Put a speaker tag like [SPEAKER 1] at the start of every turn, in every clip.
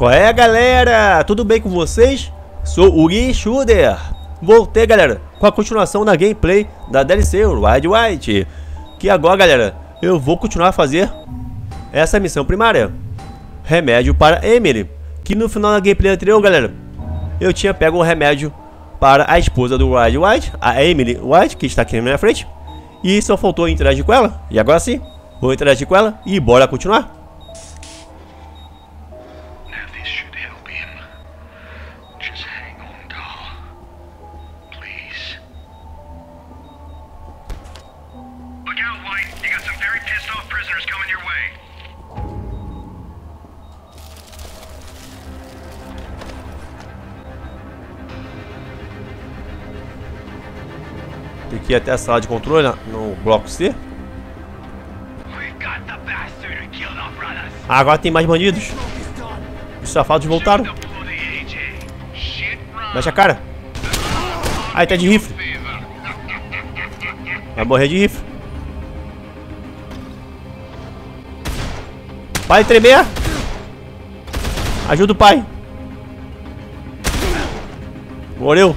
[SPEAKER 1] Qual é, galera? Tudo bem com vocês? Sou o Uri Schuder. Voltei, galera, com a continuação da gameplay da DLC Wild White. Que agora, galera, eu vou continuar a fazer essa missão primária. Remédio para Emily. Que no final da gameplay anterior, galera, eu tinha pego o um remédio para a esposa do Wild White, a Emily White, que está aqui na minha frente. E só faltou interagir com ela. E agora sim, vou interagir com ela e bora continuar. Ir até a sala de controle no bloco C. Agora tem mais bandidos. Os safados voltaram. Mexe a cara. Ai, tá de rifle. Vai morrer de rifle. Pai tremer. Ajuda o pai. Morreu.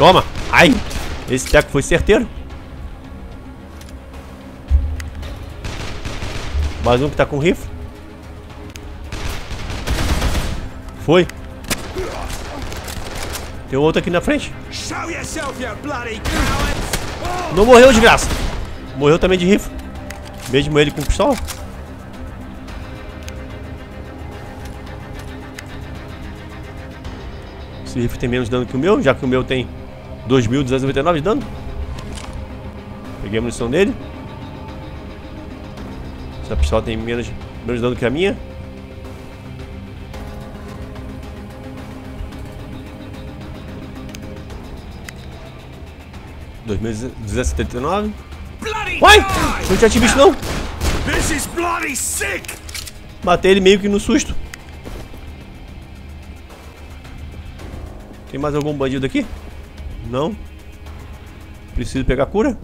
[SPEAKER 1] Toma! Ai! Esse teco foi certeiro. Mais um que tá com rifle. Foi. Tem outro aqui na frente. Não morreu de graça. Morreu também de rifle. Mesmo ele com pistola. Esse rifle tem menos dano que o meu, já que o meu tem 2.299 de dano. Peguei a munição dele. Essa pistola tem menos, menos dano que a minha. Duzentos Uai! Não tinha te visto não! Matei ele meio que no susto. Tem mais algum bandido aqui? Não. Preciso pegar cura.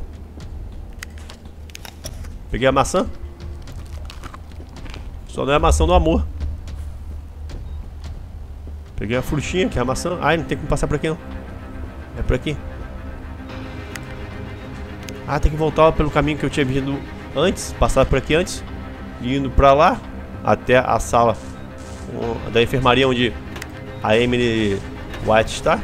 [SPEAKER 1] Peguei a maçã. Só não é a maçã do amor. Peguei a frutinha, que é a maçã. Ai, não tem como passar por aqui não. É por aqui. Ah, tem que voltar pelo caminho que eu tinha vindo antes. Passar por aqui antes. Indo pra lá. Até a sala da enfermaria onde a Emily White está.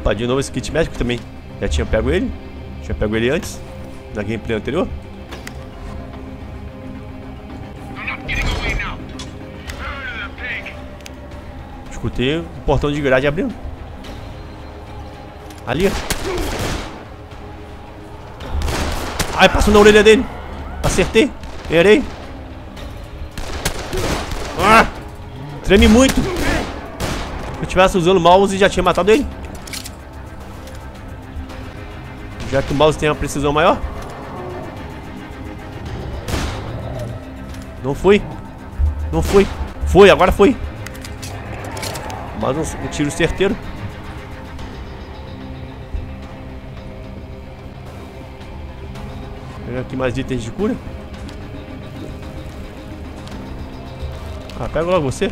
[SPEAKER 1] Opa, de novo esse kit médico também. Já tinha pego ele. Tinha pego ele antes. Na gameplay anterior. Escutei o portão de grade abrindo. Ali. Ai, passou na orelha dele. Acertei. Errei. Ah! Treme muito. Se eu tivesse usando o mouse, já tinha matado ele. Já que o mouse tem uma precisão maior. Não foi. Não foi. Foi, agora foi. Mais um, um tiro certeiro. Pegar aqui mais itens de cura. Ah, pega logo você.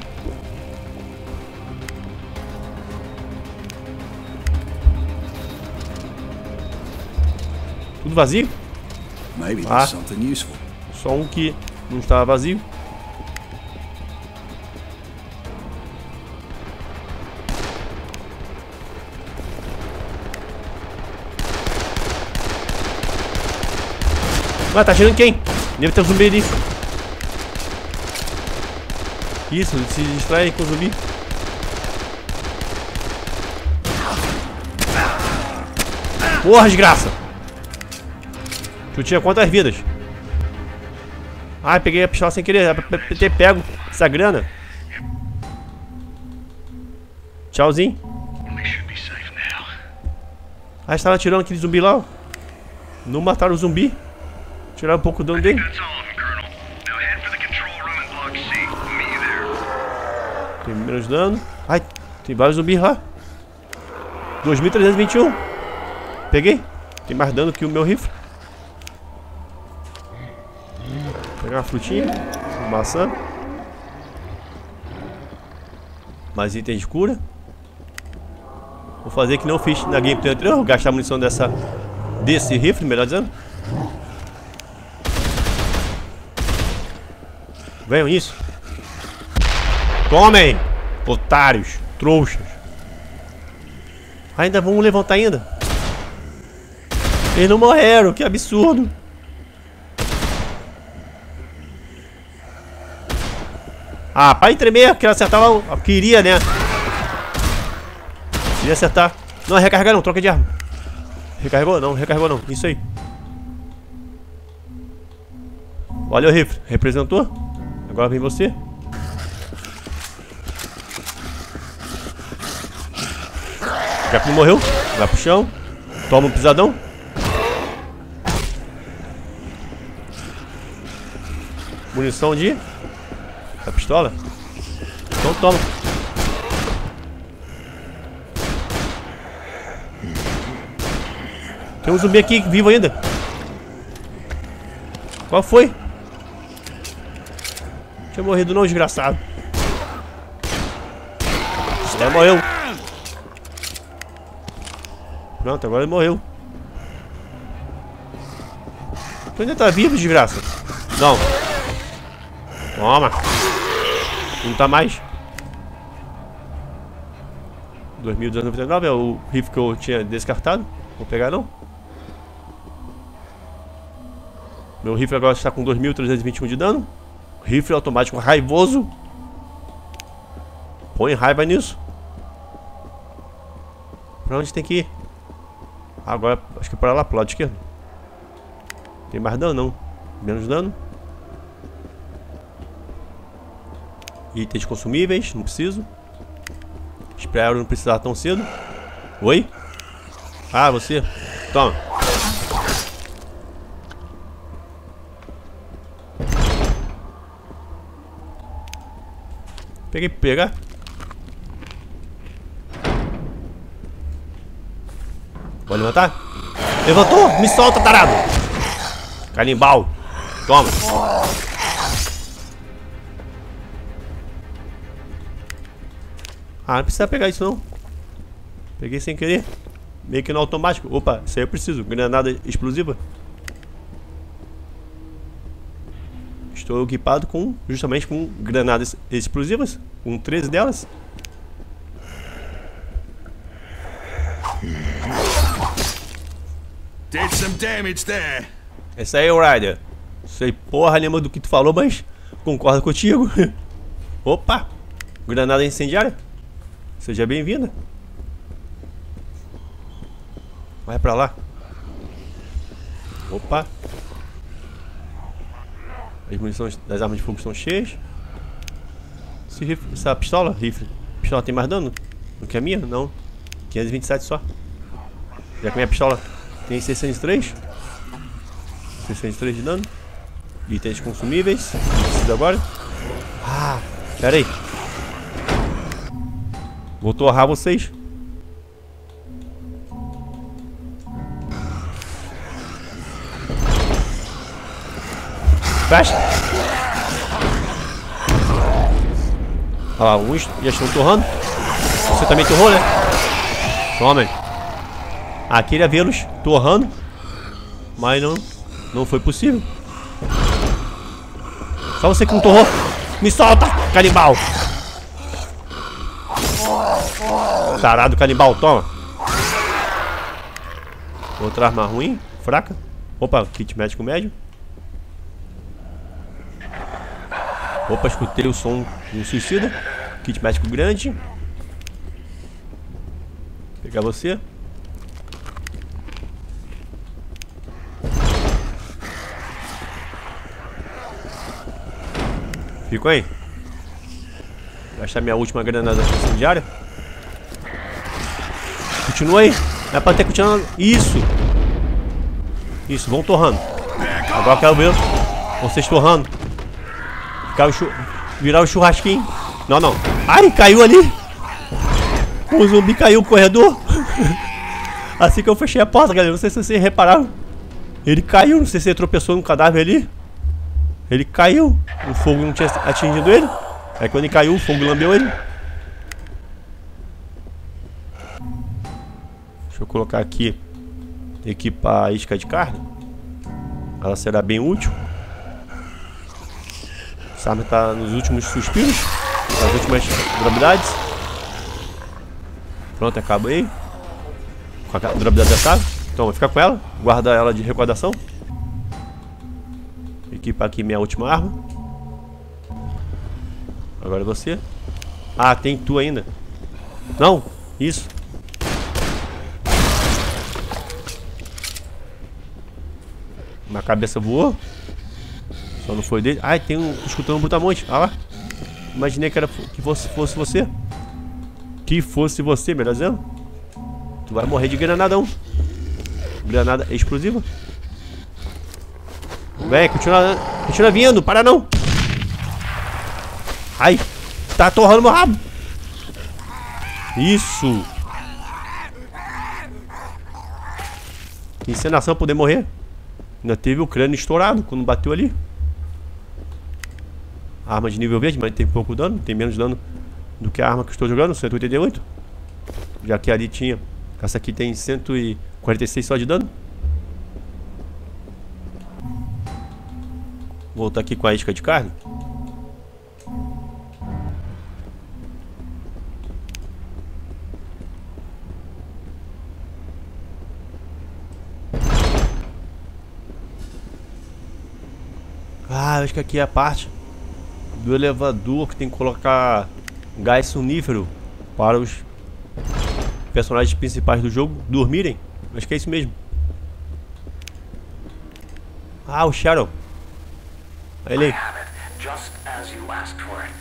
[SPEAKER 1] Tudo vazio? Ah, só um que não estava vazio. Ah, tá atirando quem? Deve ter um zumbi ali. Isso, se distrai com o zumbi. Porra, desgraça! Tu tinha quantas vidas? Ai, peguei a pistola sem querer. pra ter pego essa grana. Tchauzinho. Ah, estava atirando aquele zumbi lá. Não mataram o zumbi. Tiraram um pouco do dano dele. Tem menos dano. Ai, tem vários zumbis lá. 2321. Peguei. Tem mais dano que o meu rifle. Vou pegar uma frutinha. Uma maçã. Mais itens de cura. Vou fazer que não fiz na gameplay anterior. Vou gastar a munição dessa, desse rifle, melhor dizendo. Venham isso. Tomem! Otários, trouxas. Ainda vamos levantar ainda. Eles não morreram, que absurdo. Ah, para tremer, quero acertar lá. Queria, né? Queria acertar. Não, recarregar não, troca de arma. Recarregou? Não, recarregou não. Isso aí. Olha o rifle. Representou? Agora vem você. Já que morreu, vai pro chão. Toma um pisadão. Munição de... Da pistola? Então toma. Tem um zumbi aqui vivo ainda. Qual foi? Tinha morrido não, desgraçado. É, morreu. Pronto, agora ele morreu. Tu ainda tá vivo, desgraça? Não. Toma. Não tá mais. 2299 é o rifle que eu tinha descartado. Vou pegar não. Meu rifle agora está com 2321 de dano. Rifle automático raivoso. Põe raiva nisso. Pra onde tem que ir? Agora, acho que para lá, pro lado esquerdo. Tem mais dano, não. Menos dano. Itens consumíveis, não preciso. Espero não precisar tão cedo. Oi? Ah, você. Toma. Peguei pegar. Pode levantar? Levantou? Me solta, tarado. Canibal. Toma. Ah, não precisa pegar isso não. Peguei sem querer. Meio que no automático. Opa, isso aí eu preciso. Granada explosiva. Estou equipado com justamente com granadas explosivas. Com 13 delas.
[SPEAKER 2] Did some damage there.
[SPEAKER 1] Esse aí, Ryder. Sei porra nenhuma do que tu falou, mas concordo contigo. Opa! Granada incendiária. Seja bem-vinda. Vai pra lá. Opa. As munições das armas de fogo estão cheias. Esse rifle, essa pistola, rifle. Pistola tem mais dano do que a minha? Não. 527 só. Já que a minha pistola tem 603. 603 de dano. Itens consumíveis. Preciso agora. Ah, pera aí. Vou torrar vocês. Fecha. Olha lá, uns já estão torrando. Você também torrou, né? Toma. Ah, queria vê-los torrando. Mas não, não foi possível. Só você que não torrou. Me solta, canibal. Tarado canibal, toma. Outra arma ruim, fraca. Opa, kit médico médio. Opa, escutei o som de um suicida. Kit médico grande. Vou pegar você. Fico aí. Vou gastar minha última granada incendiária. Continua aí. É pra ter continuado. Isso. Isso, vão torrando. Agora eu quero ver vocês torrando. Ficar o chu... Virar o churrasquinho. Não, não. Ai, caiu ali. O zumbi caiu no corredor. assim que eu fechei a porta, galera. Não sei se vocês repararam. Ele caiu. Não sei se ele tropeçou no cadáver ali. Ele caiu. O fogo não tinha atingido ele. Aí quando ele caiu, o fogo lambeu ele. Deixa eu colocar aqui. Equipar a isca de carne. Ela será bem útil. Essa arma está nos últimos suspiros. Nas últimas durabilidades. Pronto, acabei. Com a durabilidade dessa arma. Então, vou ficar com ela. Guardar ela de recordação. Equipar aqui minha última arma. Agora é você. Ah, tem tu ainda. Não, isso. Uma cabeça voou. Só não foi dele. Ai, tem um. escutando um brutamonte. Olha lá. Imaginei que era que fosse, fosse você. Que fosse você, melhor dizendo. Tu vai morrer de granadão. Granada explosiva. Vem, continua, continua vindo, para não. Ai, tá torrando meu rabo. Isso. Encenação poder morrer. Ainda teve o crânio estourado quando bateu ali. Arma de nível verde, mas tem pouco dano, tem menos dano do que a arma que estou jogando, 188. Já que ali tinha. Essa aqui tem 146 só de dano. Voltar aqui com a isca de carne. Ah, acho que aqui é a parte do elevador que tem que colocar gás sonífero para os personagens principais do jogo dormirem. Acho que é isso mesmo. Ah, o Shadow. Ele. Just as you asked for it.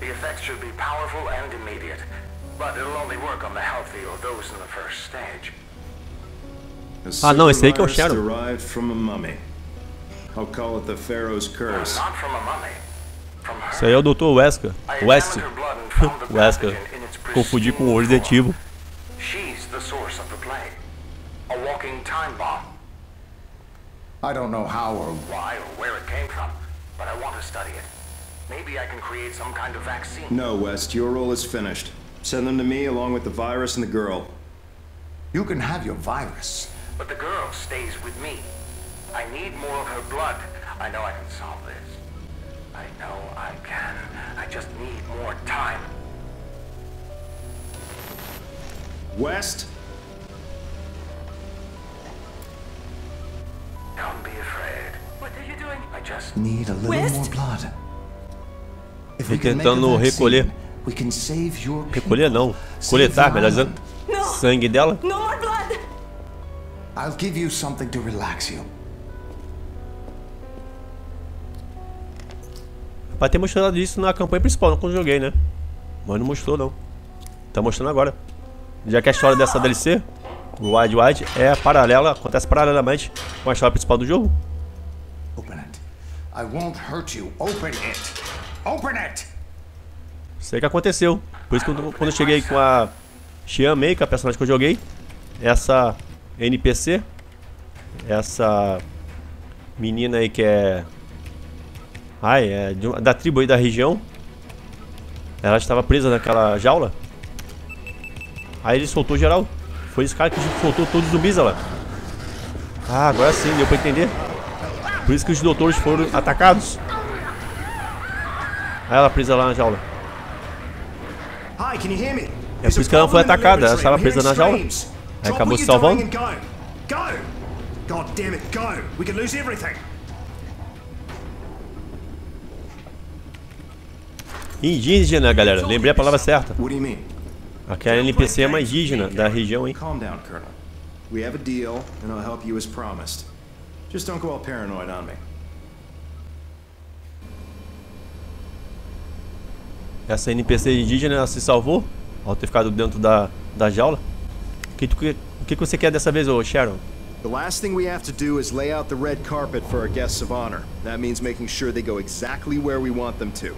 [SPEAKER 1] The effects should be powerful and immediate, but it'll only work on the healthy or those in the first stage. Ah, não, esse aí que é o Shadow. I'll call it the Pharaoh's curse. Not from a mummy. Isso aí é o Dr. Wesker. West. Wesker. Confundi com o Resident Evil. She's the source of the plague. A walking time bomb. I don't know how or why or where it came from, but I want to study it. Maybe I can create some kind of vaccine. No, West, your role is finished. Send them to me along with the virus and the girl. You can have your virus. But the girl stays with me. I need more of her blood. I know I can solve this. I know I can. I just need more time. West? Don't be afraid. What are you doing? I just need a little West? more blood. If we tentando recolher. We can save your recolher não. Coletar, melhor dizendo. No. Sangue dela. No more blood. I'll give you something to relax you. Vai ter mostrado isso na campanha principal, quando eu joguei, né? Mas não mostrou, não. Tá mostrando agora. Já que a história dessa DLC, Wide Wide, é paralela, acontece paralelamente com a história principal do jogo. Open it. I won't hurt you. Open it. Open it. Sei que aconteceu. Por isso que quando eu cheguei com a Xian Mei, que é a personagem que eu joguei, essa NPC, essa menina aí que é Ai, é de, da tribo aí da região. Ela estava presa naquela jaula. Aí ele soltou geral. Foi esse cara que soltou todos os zumbis lá. Ah, agora sim, deu pra entender. Por isso que os doutores foram atacados. Aí ela presa lá na jaula. É por isso que ela não foi atacada, ela estava presa na jaula. Aí acabou se salvando. God damn it, go! We could lose everything. Indígena, galera. Lembrei a palavra certa. Aquela NPC é uma indígena da região, hein? Calm down, Colonel. We have a deal, and I'll help you as promised. Just don't go all paranoid on me. Essa NPC indígena se salvou ao ter ficado dentro da, da jaula. O que, o que você quer dessa vez, ô Sharon? The last thing we have to do is lay out the red carpet for our guests of honor. That means making sure they go exactly where we want them to.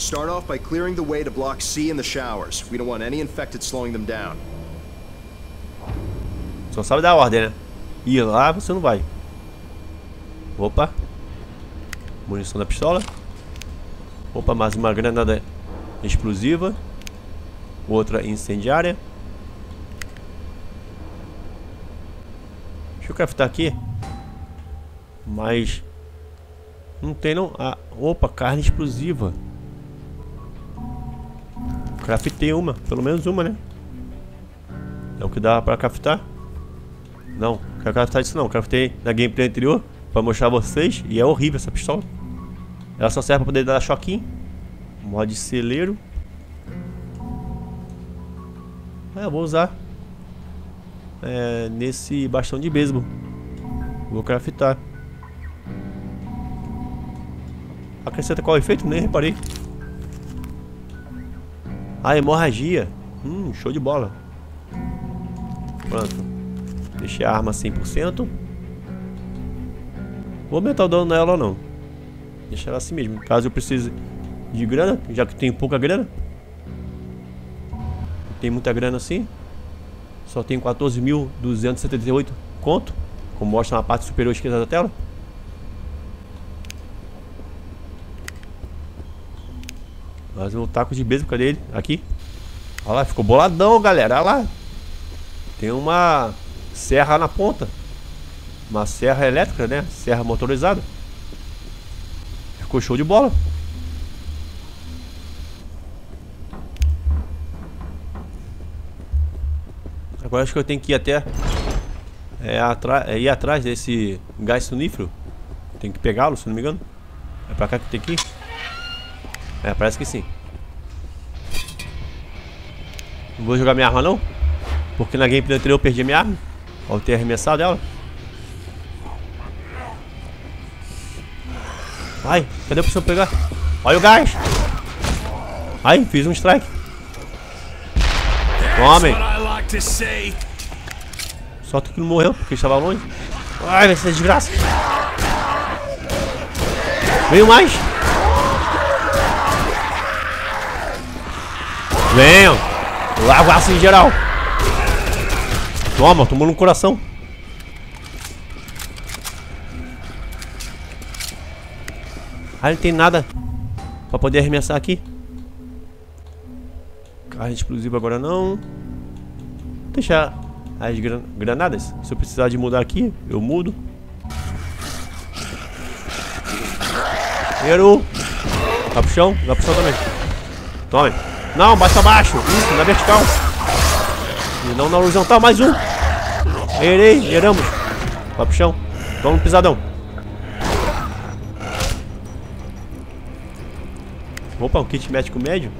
[SPEAKER 3] Start off by clearing the way to block C in the showers. We don't want any infected slowing them down.
[SPEAKER 1] Só sabe dar ordem, né? Ir lá você não vai. Opa. Munição da pistola. Opa, mais uma granada explosiva. Outra incendiária. Deixa eu craftar aqui. Mas... Não tem não... Ah, opa, carne explosiva. Craftei uma. Pelo menos uma, né? É o que dá pra craftar. Não, quero craftar isso não. Craftei na gameplay anterior pra mostrar a vocês. E é horrível essa pistola. Ela só serve pra poder dar choquinho. Mod celeiro. Ah, eu vou usar é, nesse bastão de beisebol. Vou craftar. Acrescenta qual efeito? Nem reparei. Ah, hemorragia. Hum, show de bola. Pronto. Deixei a arma 100%. Vou aumentar o dano nela ou não. Deixa ela assim mesmo. Caso eu precise de grana, já que tenho pouca grana. Tem muita grana assim. Só tenho 14.278 conto. Como mostra na parte superior esquerda da tela. Mas o taco de beisebol, cadê ele? Aqui. Olha lá, ficou boladão, galera. Olha lá. Tem uma serra na ponta. Uma serra elétrica, né? Serra motorizada. Ficou show de bola. Agora acho que eu tenho que ir até é, é, ir atrás desse gás sonífero. Tem que pegá-lo, se não me engano. É pra cá que tem que ir? É, parece que sim. Não vou jogar minha arma não. Porque na gameplay anterior eu perdi minha arma. Ao ter arremessado ela. Ai, cadê a pessoa pegar? Olha o gás! Ai, fiz um strike. Tome! Só tu que não morreu, porque estava longe. Ai, vai ser desgraça. Veio mais! Venham! Lago aço em geral! Toma, tomou no coração. Ah, não tem nada pra poder arremessar aqui. Carne explosiva agora não. Vou deixar as gran granadas. Se eu precisar de mudar aqui, eu mudo. Primeiro. Vai pro chão, vai pro chão também. Tome. Não, baixa abaixo. Isso, na vertical. E não na horizontal, mais um. Errei, erramos. Vai pro chão. Um pisadão. Opa, um kit médico médio.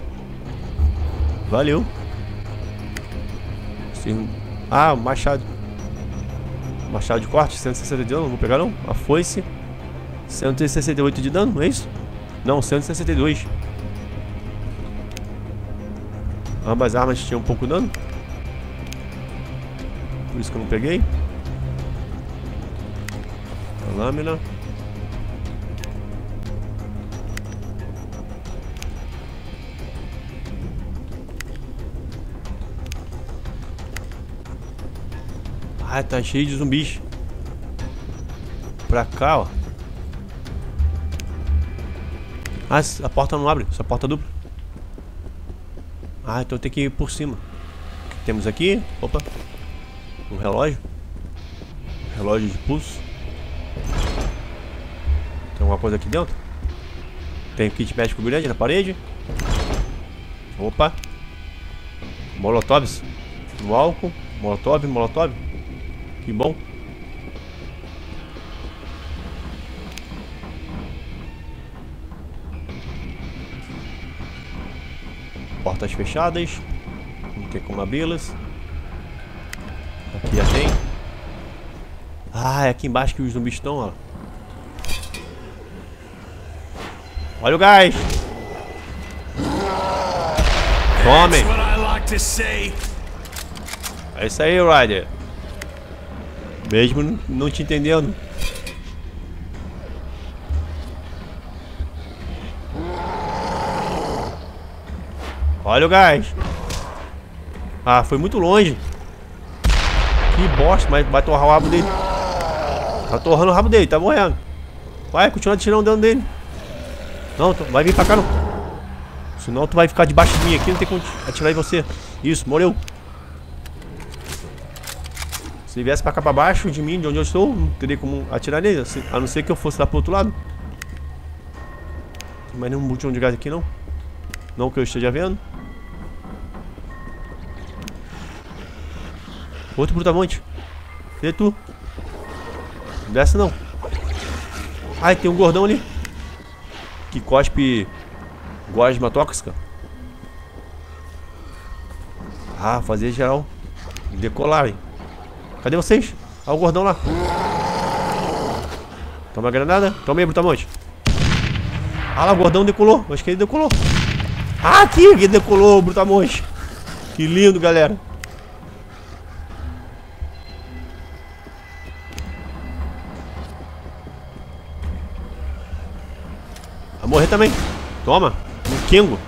[SPEAKER 1] Valeu. Sim. Ah, machado. Machado de corte, 160 de dano, não vou pegar não. A foice, 168 de dano, é isso? Não, 162. Ambas armas tinham pouco dano. Por isso que eu não peguei. A lâmina. Ah, tá cheio de zumbis. Pra cá, ó. Ah, a porta não abre, essa porta dupla. Ah, então tem que ir por cima. O que temos aqui? Opa. Um relógio. Relógio de pulso. Tem alguma coisa aqui dentro? Tem um kit médico grande na parede. Opa. Molotovs. No álcool. Molotov, molotov. Que bom. Portas fechadas. Não tem como abri-las. Aqui já tem. Ah, é aqui embaixo que os zumbis estão, ó. Olha o gás! Tomem! É isso aí, Ryder. Mesmo não te entendendo. Olha o gás. Ah, foi muito longe. Que bosta, mas vai torrar o rabo dele. Tá torrando o rabo dele, tá morrendo. Vai, continua atirando dentro dele. Não, vai vir pra cá não. Senão tu vai ficar debaixo de mim aqui, não tem como atirar em você. Isso, morreu. Se ele viesse pra cá pra baixo de mim, de onde eu estou, não teria como atirar nele. assim, A não ser que eu fosse lá pro outro lado. Tem mais nenhum botão de gás aqui não? Não que eu esteja vendo. Outro brutamonte. Cadê tu? Não desce não. Ai, tem um gordão ali. Que cospe gosma tóxica. Ah, fazer geral. Decolar, hein. Cadê vocês? Olha o gordão lá. Toma a granada. Toma aí, brutamonte. Ah lá, o gordão decolou. Acho que ele decolou. Ah, aqui, ele decolou, brutamonte. Que lindo, galera. Morrer também. Toma. Um Kengo.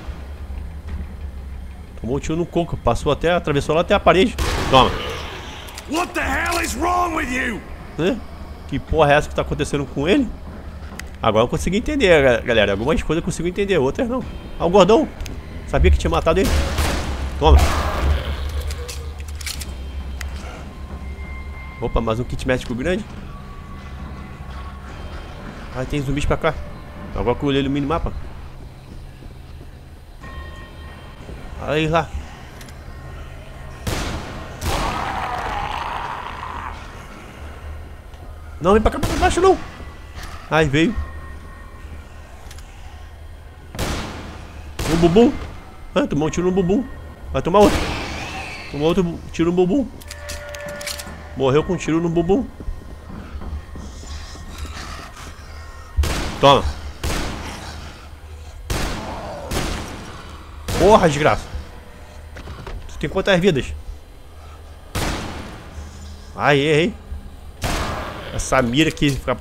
[SPEAKER 1] Tomou um tiro no coco. Passou até, atravessou lá até a parede. Toma.
[SPEAKER 2] What the hell is wrong with you?
[SPEAKER 1] Né? Que porra é essa que tá acontecendo com ele? Agora eu consegui entender, ga- galera. Algumas coisas eu consigo entender, outras não. Ah, o gordão. Sabia que tinha matado ele. Toma. Opa, mais um kit médico grande. Ah, tem zumbis pra cá. Agora que eu olhei no minimapa. Aí lá. Não, vem pra cá, pra baixo não. Ai, veio. Um bumbum. Ah, tomou um tiro no bumbum. Vai tomar outro. Tomou outro tiro no bumbum. Morreu com um tiro no bumbum. Toma. Porra, desgraça. Tu tem quantas vidas? Ai, errei. Essa mira aqui fica-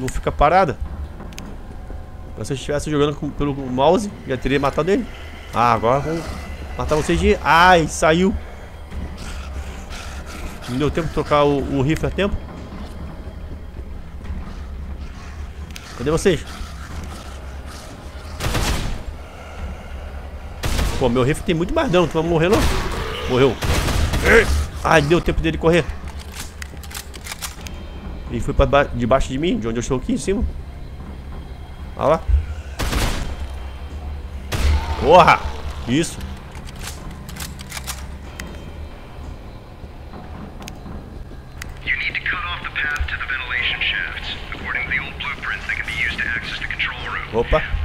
[SPEAKER 1] não fica parada. Se eu estivesse jogando com- pelo mouse, já teria matado ele. Ah, agora vamos matar vocês de. Ai, saiu. Não deu tempo de trocar o, o rifle a tempo. Cadê vocês? Pô, meu rifle tem muito mais dano. Tu vai morrer não? Morreu. Ai, deu tempo dele correr. Ele foi pra ba- debaixo de mim, de onde eu estou aqui em cima. Olha lá. Porra! Isso.
[SPEAKER 4] You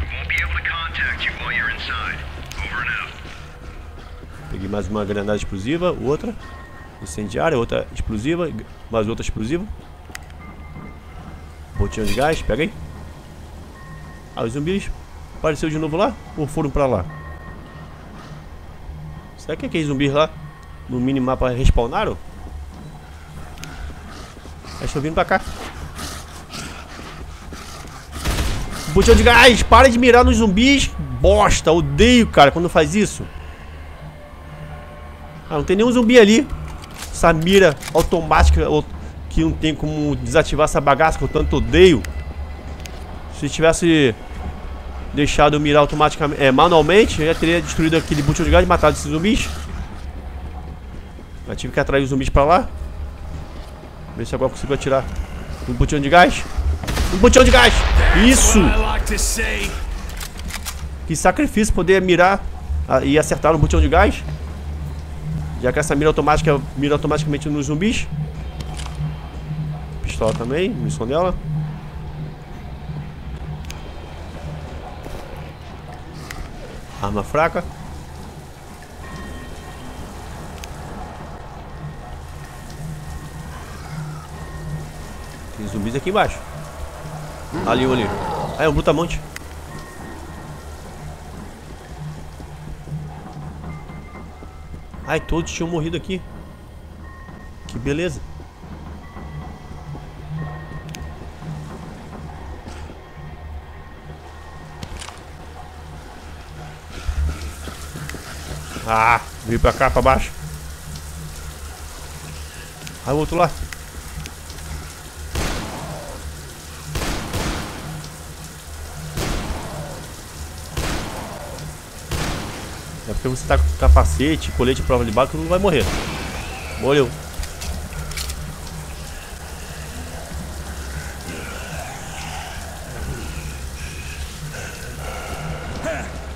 [SPEAKER 1] Peguei mais uma granada explosiva, outra incendiária, outra explosiva, mais outra explosiva. Botinho de gás, pega aí. Ah, os zumbis apareceu de novo lá ou foram pra lá? Será que aqueles zumbis lá no minimapa respawnaram? Eles estão vindo pra cá. Botão de gás, para de mirar nos zumbis. Bosta, odeio, cara, quando faz isso. Ah, não tem nenhum zumbi ali. Essa mira automática que não tem como desativar essa bagaça que eu tanto odeio. Se tivesse deixado mirar automaticamente, é, manualmente, eu já teria destruído aquele botão de gás e matado esses zumbis. Mas tive que atrair os zumbis pra lá. Ver se agora eu consigo atirar um botão de gás. Um botão de gás! Isso! Que sacrifício poder mirar ah, e acertar no botão de gás. Já que essa mira automática mira automaticamente nos zumbis. Pistola também, munição dela. Arma fraca. Tem zumbis aqui embaixo. Ali, um ali. Ah, é um brutamonte. Ai, todos tinham morrido aqui. Que beleza. Ah, veio pra cá, pra baixo. Aí o outro lá. Porque você tá com capacete, colete prova de bala não vai morrer. Morreu.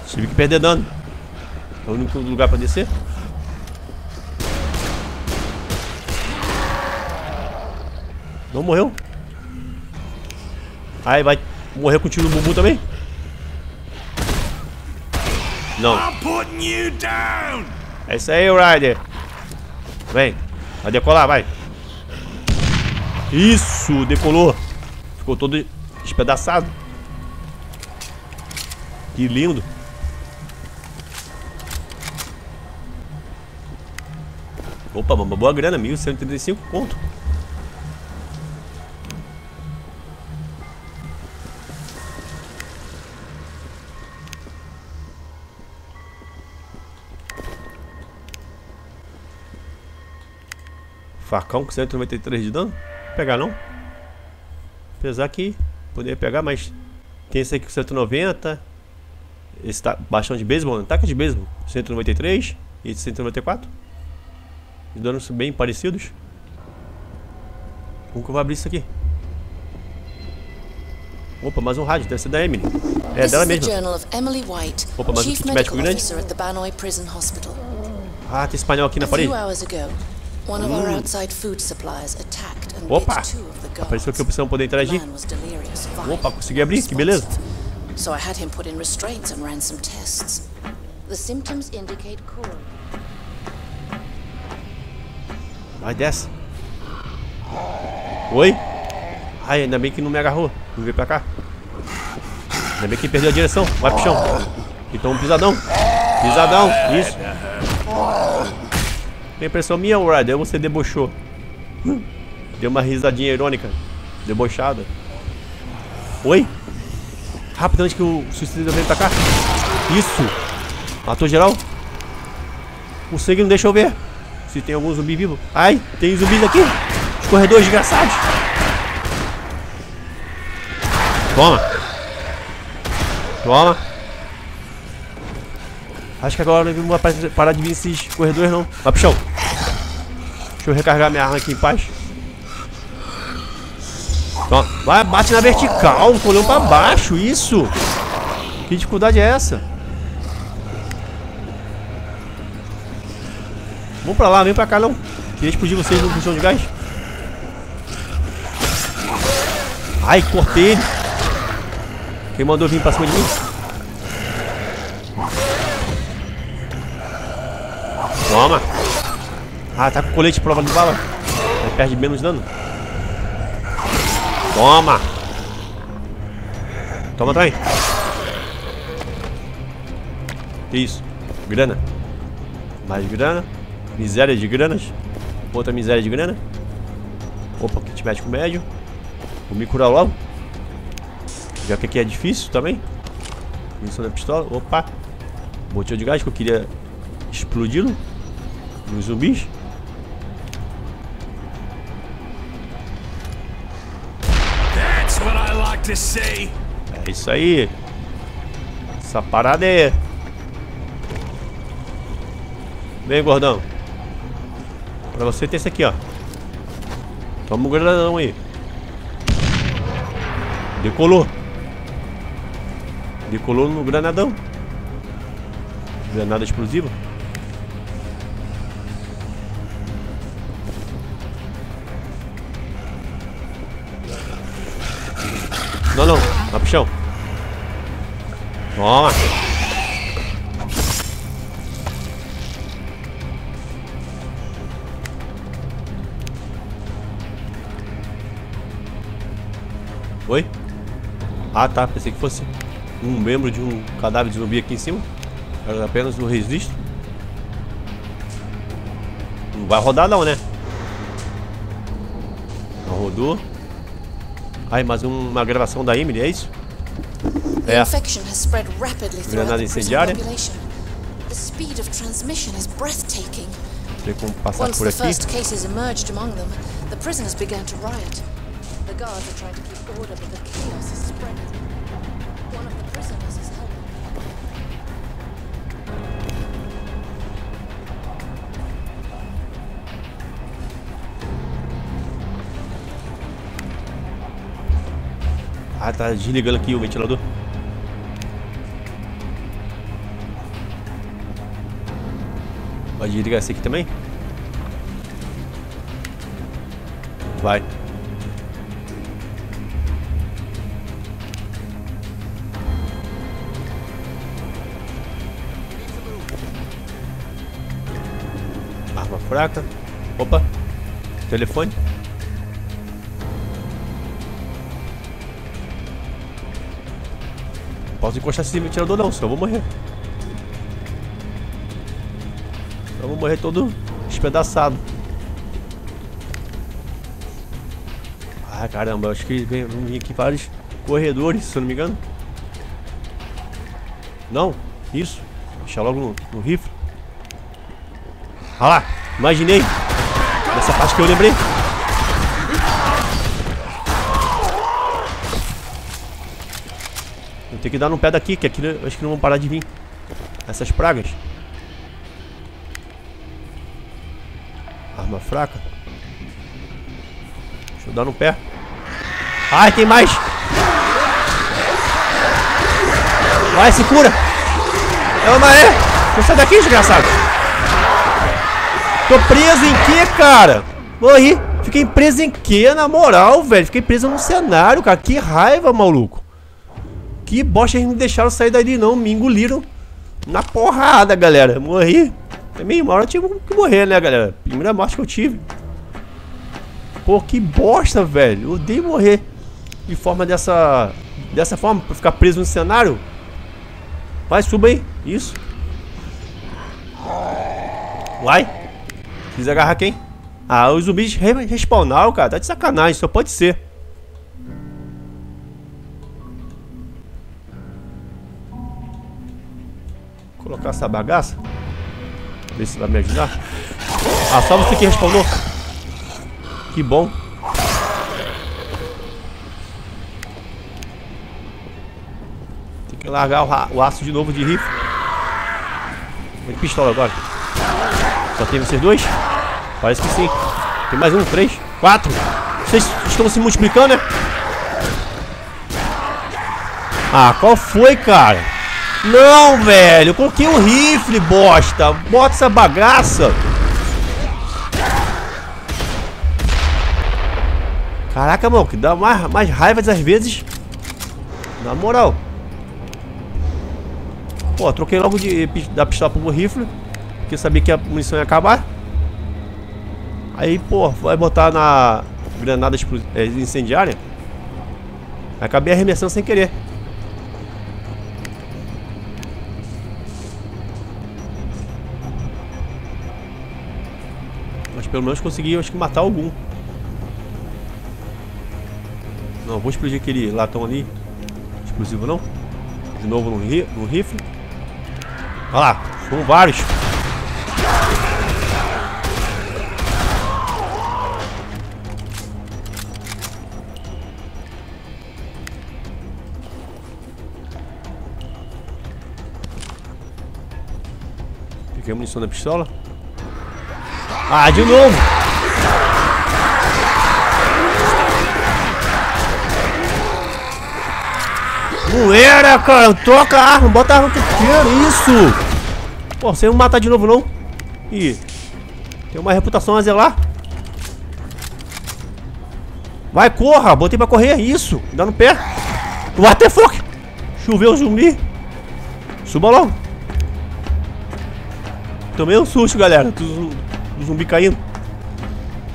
[SPEAKER 1] Tive que perder dano. É o único lugar pra descer. Não morreu. Aí vai morrer com o tiro no bumbum também? Não. É isso aí, Ryder. Vem. Vai decolar, vai. Isso, decolou. Ficou todo despedaçado. Que lindo. Opa, uma boa grana, 1135 conto. Facão com 193 de dano? Pegar não? Apesar que poderia pegar, mas tem esse aqui com 190. Esse tá baixão de beisebol, né? taca de beisebol, 193 e 194. Os danos bem parecidos. Como que eu vou abrir isso aqui? Opa, mais um rádio, deve ser da Emily. É dela mesma.
[SPEAKER 5] White,
[SPEAKER 1] Opa, mas um kit médico grande. Ah, tem espanhol aqui na parede.
[SPEAKER 5] Few hours ago, one of our outside food suppliers attacked and
[SPEAKER 1] Opa!
[SPEAKER 5] bit two of the guards.
[SPEAKER 1] Apareceu que opção poder interagir. Opa, consegui abrir, que beleza.
[SPEAKER 5] So I had him put in restraints and ran some tests. The symptoms indicate core.
[SPEAKER 1] Vai, desce. Oi? Ai, ainda bem que não me agarrou. Não veio pra cá. Ainda bem que perdeu a direção. Vai pro chão. Então um pisadão. Pisadão. Isso. Tem impressão minha, Ryder. Você debochou. Deu uma risadinha irônica. Debochada. Oi? Rápido antes que o suicida venha cá. Isso. Matou geral. O sangue não deixa eu ver. Se tem algum zumbi vivo. Ai, tem zumbis aqui. Os corredores desgraçados. Toma. Toma. Acho que agora não vai parar de vir esses corredores não. Vai pro chão. Deixa eu recarregar minha arma aqui em paz. Toma. Vai, bate na vertical. Olhou pra baixo. Isso. Que dificuldade é essa? Vamos pra lá, vem pra cá não. Queria explodir vocês no puxão de gás. Ai, cortei ele. Quem mandou vir pra cima de mim? Toma. Ah, tá com colete prova de bala. Aí perde menos dano. Toma. Toma também. Que isso? Grana. Mais grana. Miséria de granas. Outra miséria de grana. Opa, kit médico médio. Vou me curar logo. Já que aqui é difícil também. Munição da pistola. Opa. Botinho de gás que eu queria explodi-lo. Nos zumbis.
[SPEAKER 2] That's what I like to see.
[SPEAKER 1] É isso aí. Essa parada é. Vem, gordão. Pra você tem esse aqui, ó. Toma um granadão aí. Decolou. Decolou no granadão. Granada explosiva. Toma. Oi? Ah, tá. Pensei que fosse um membro de um cadáver de zumbi aqui em cima. Era apenas no registro. Não vai rodar não, né? Não rodou. Ai, mais um- uma gravação da Emily, é isso?
[SPEAKER 5] The
[SPEAKER 1] É.
[SPEAKER 5] infection has spread rapidly throughout the prison population. The speed of transmission is breathtaking. Once the first cases emerged among them, the prisoners began to riot. The guards are trying to keep order, but the chaos is spreading. One of the prisoners is helping.
[SPEAKER 1] Ah, tá desligando aqui o ventilador. Pode desligar esse aqui também? Vai. Arma fraca. Opa. Telefone. Posso encostar esse ventilador não, senão eu vou morrer. Morrer todo despedaçado. Ah, caramba, acho que vem, aqui vários corredores, se eu não me engano. Não, isso. Deixar logo no, no rifle. Ah lá, imaginei. Nessa parte que eu lembrei. Eu tenho que dar no pé daqui, que aqui acho que não vão parar de vir. Essas pragas. Fraca. Deixa eu dar no pé. Ai, tem mais! Vai, se cura! É uma é! Deixa eu daqui, desgraçado! Tô preso em quê, cara? Morri! Fiquei preso em quê, na moral, velho? Fiquei preso no cenário, cara. Que raiva, maluco. Que bosta, eles não deixaram sair dali, não. Me engoliram na porrada, galera. Morri. Também, uma hora eu tive que morrer, né, galera? Primeira morte que eu tive. Pô, que bosta, velho. Eu odeio morrer de forma dessa... Dessa forma, pra ficar preso no cenário. Vai, suba aí. Isso. Vai. Quis agarrar quem? Ah, os zumbis re respawnaram, cara. Tá de sacanagem, só pode ser. Vou colocar essa bagaça. Ver se vai me ajudar. Ah, só você que respawnou. Que bom. Tem que largar o, o aço de novo de rifle. De pistola agora. Só tem vocês dois? Parece que sim. Tem mais um, três, quatro. Vocês estão se multiplicando, né? Ah, qual foi, cara? Não, velho. Coloquei o rifle, bosta. Bota essa bagaça. Caraca, mano, que dá mais, mais raiva às vezes. Na moral. Pô, troquei logo de, da pistola pro rifle. Porque sabia que a munição ia acabar. Aí, pô, vai botar na granada é, incendiária. Acabei arremessando sem querer. Mas pelo menos consegui, acho que matar algum. Não, vou explodir aquele latão ali. Explosivo não. De novo no, ri no rifle. Olha lá, são vários. Peguei a munição da pistola. Ah, de novo! Não era, cara. Troca a arma, bota a arma que queira. Isso! Pô, você não matar de novo, não? Ih. Tem uma reputação a zelar. Vai, corra! Botei pra correr. Isso! Dá no pé. What the fuck? Choveu zumbi. Suba logo. Tomei um susto, galera. Do, zu- do zumbi caindo.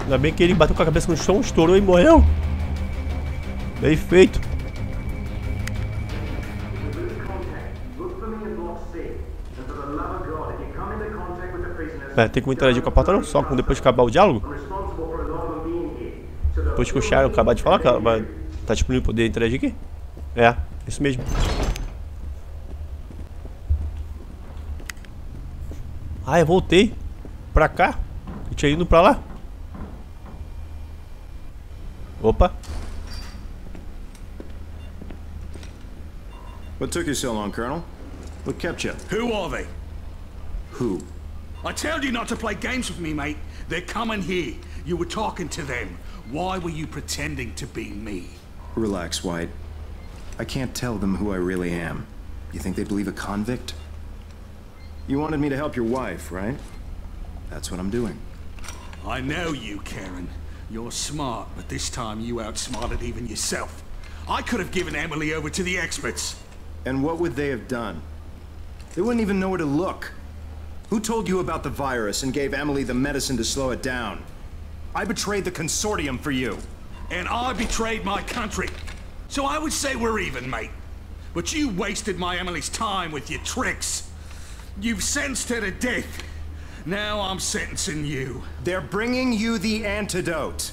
[SPEAKER 1] Ainda bem que ele bateu com a cabeça no chão, estourou e morreu. Bem feito. É, tem como interagir com a porta não? Só com depois de acabar o diálogo? Depois que o Sharon acabar de falar que ela tá disponível poder interagir aqui? É, isso mesmo. Ah, eu voltei pra cá. Eu tinha ido pra lá. Opa.
[SPEAKER 3] What took you so long, Colonel? What kept you?
[SPEAKER 2] Who are they?
[SPEAKER 3] Who?
[SPEAKER 2] I told you not to play games with me, mate. They're coming here. You were talking to them. Why were you pretending to be me?
[SPEAKER 3] Relax, White. I can't tell them who I really am. You think they'd believe a convict? You wanted me to help your wife, right? That's what I'm doing.
[SPEAKER 2] I know you, Karen. You're smart, but this time you outsmarted even yourself. I could have given Emily over to the experts.
[SPEAKER 3] And what would they have done? They wouldn't even know where to look. Who told you about the virus and gave Emily the medicine to slow it down? I betrayed the consortium for you.
[SPEAKER 2] And I betrayed my country. So I would say we're even, mate. But you wasted my Emily's time with your tricks. You've sentenced her to death. Now I'm sentencing you.
[SPEAKER 3] They're bringing you the antidote.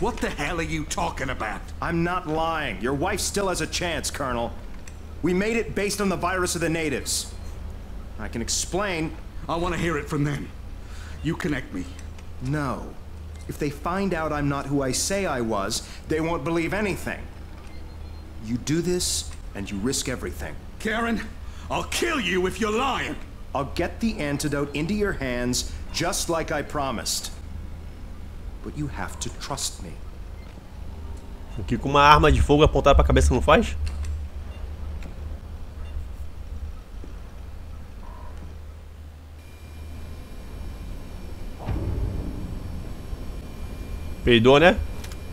[SPEAKER 2] What the hell are you talking about?
[SPEAKER 3] I'm not lying. Your wife still has a chance, Colonel. We made it based on the virus of the natives. I can explain.
[SPEAKER 2] I want to hear it from them. You connect me.
[SPEAKER 3] No. If they find out I'm not who I say I was, they won't believe anything. You do this, and you risk everything.
[SPEAKER 2] Karen, I'll kill you if you're lying.
[SPEAKER 3] I'll get the antidote into your hands, just like I promised. But you have to trust me.
[SPEAKER 1] O que com uma arma de fogo apontada pra cabeça não faz? Peidou, né?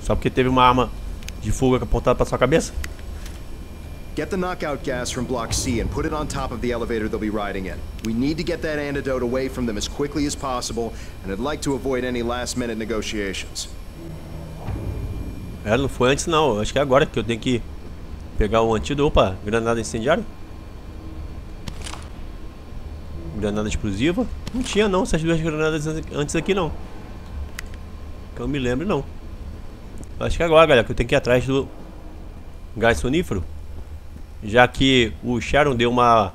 [SPEAKER 1] Só porque teve uma arma de fogo apontada pra sua cabeça?
[SPEAKER 3] Get the knockout gas from Block C and put it on top of the elevator they'll be riding in. We need to get that antidote away from them as quickly as possible, and I'd like to avoid any last-minute negotiations.
[SPEAKER 1] É, não foi antes não. Acho que é agora que eu tenho que pegar o antídoto. Opa, granada incendiária. Granada explosiva. Não tinha não essas duas granadas antes aqui não. Que eu me lembro não. Acho que é agora, galera, que eu tenho que ir atrás do gás sonífero. Já que o Sharon deu uma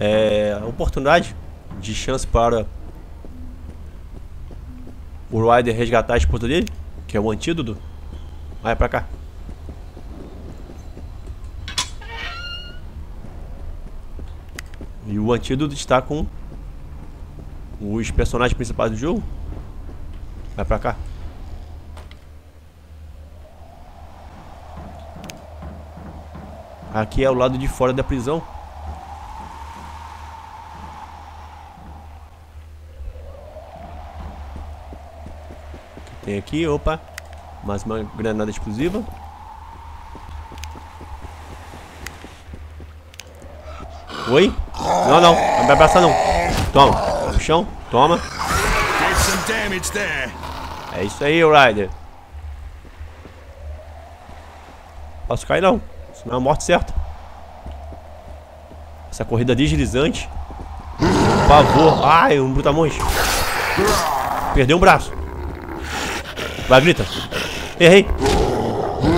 [SPEAKER 1] é, oportunidade de chance para o Ryder resgatar a esposa dele, que é o antídoto. Vai pra cá. E o antídoto está com os personagens principais do jogo. Vai pra cá. Aqui é o lado de fora da prisão. Tem aqui, opa. Mais uma granada explosiva. Oi? Não, não. Não vai abraçar não. Toma. No chão. Toma. É isso aí, Ryder. Posso cair não. Não é a morte certa. Essa corrida deslizante. Por favor. Ai, um brutamonte. Perdeu um braço. Vai, grita. Errei.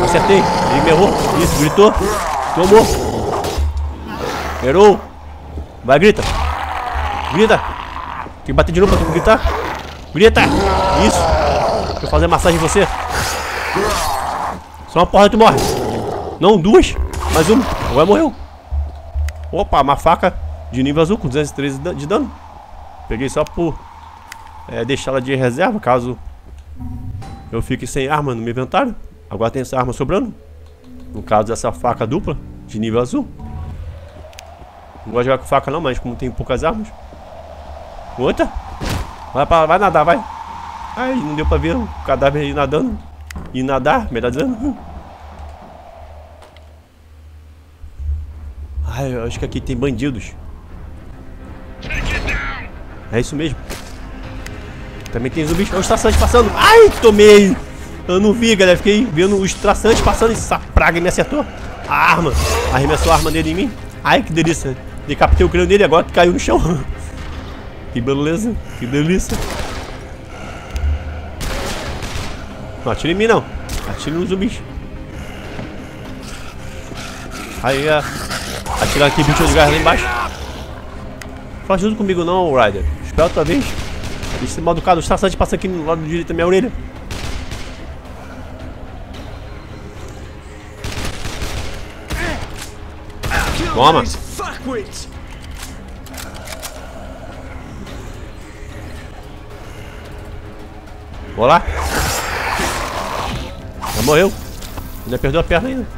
[SPEAKER 1] Acertei. Ele me errou. Isso, gritou. Tomou. Errou. Vai, grita. Grita. Tem que bater de novo pra gritar. Grita. Isso. Deixa eu fazer massagem em você. Só uma porra tu morre. Não, duas. Mais uma. Agora morreu. Opa, uma faca de nível azul com 213 de dano. Peguei só por é, deixá-la de reserva, caso eu fique sem arma no meu inventário. Agora tem essa arma sobrando. No caso dessa faca dupla de nível azul. Não gosto de jogar com faca não, mas como tem poucas armas. Outra. Vai, pra, vai nadar, vai. Ai, não deu pra ver o cadáver nadando. E nadar, melhor dizendo. Ai, eu acho que aqui tem bandidos. É isso mesmo. Também tem zumbis. Olha os traçantes passando. Ai, tomei. Eu não vi, galera. Fiquei vendo os traçantes passando essa praga me acertou. A arma. Arremessou a arma dele em mim. Ai, que delícia. Decapitei o crânio dele agora que caiu no chão. Que beleza. Que delícia. Não atira em mim, não. Atira nos zumbis. Aí, é. Atirar aqui, bicho de gás lá embaixo. Faz junto comigo não, Ryder. Espera outra vez. Esse mal educado. Os traçantes passam aqui no lado direito da minha orelha. Toma. Vou lá. Já morreu. Ainda perdeu a perna ainda.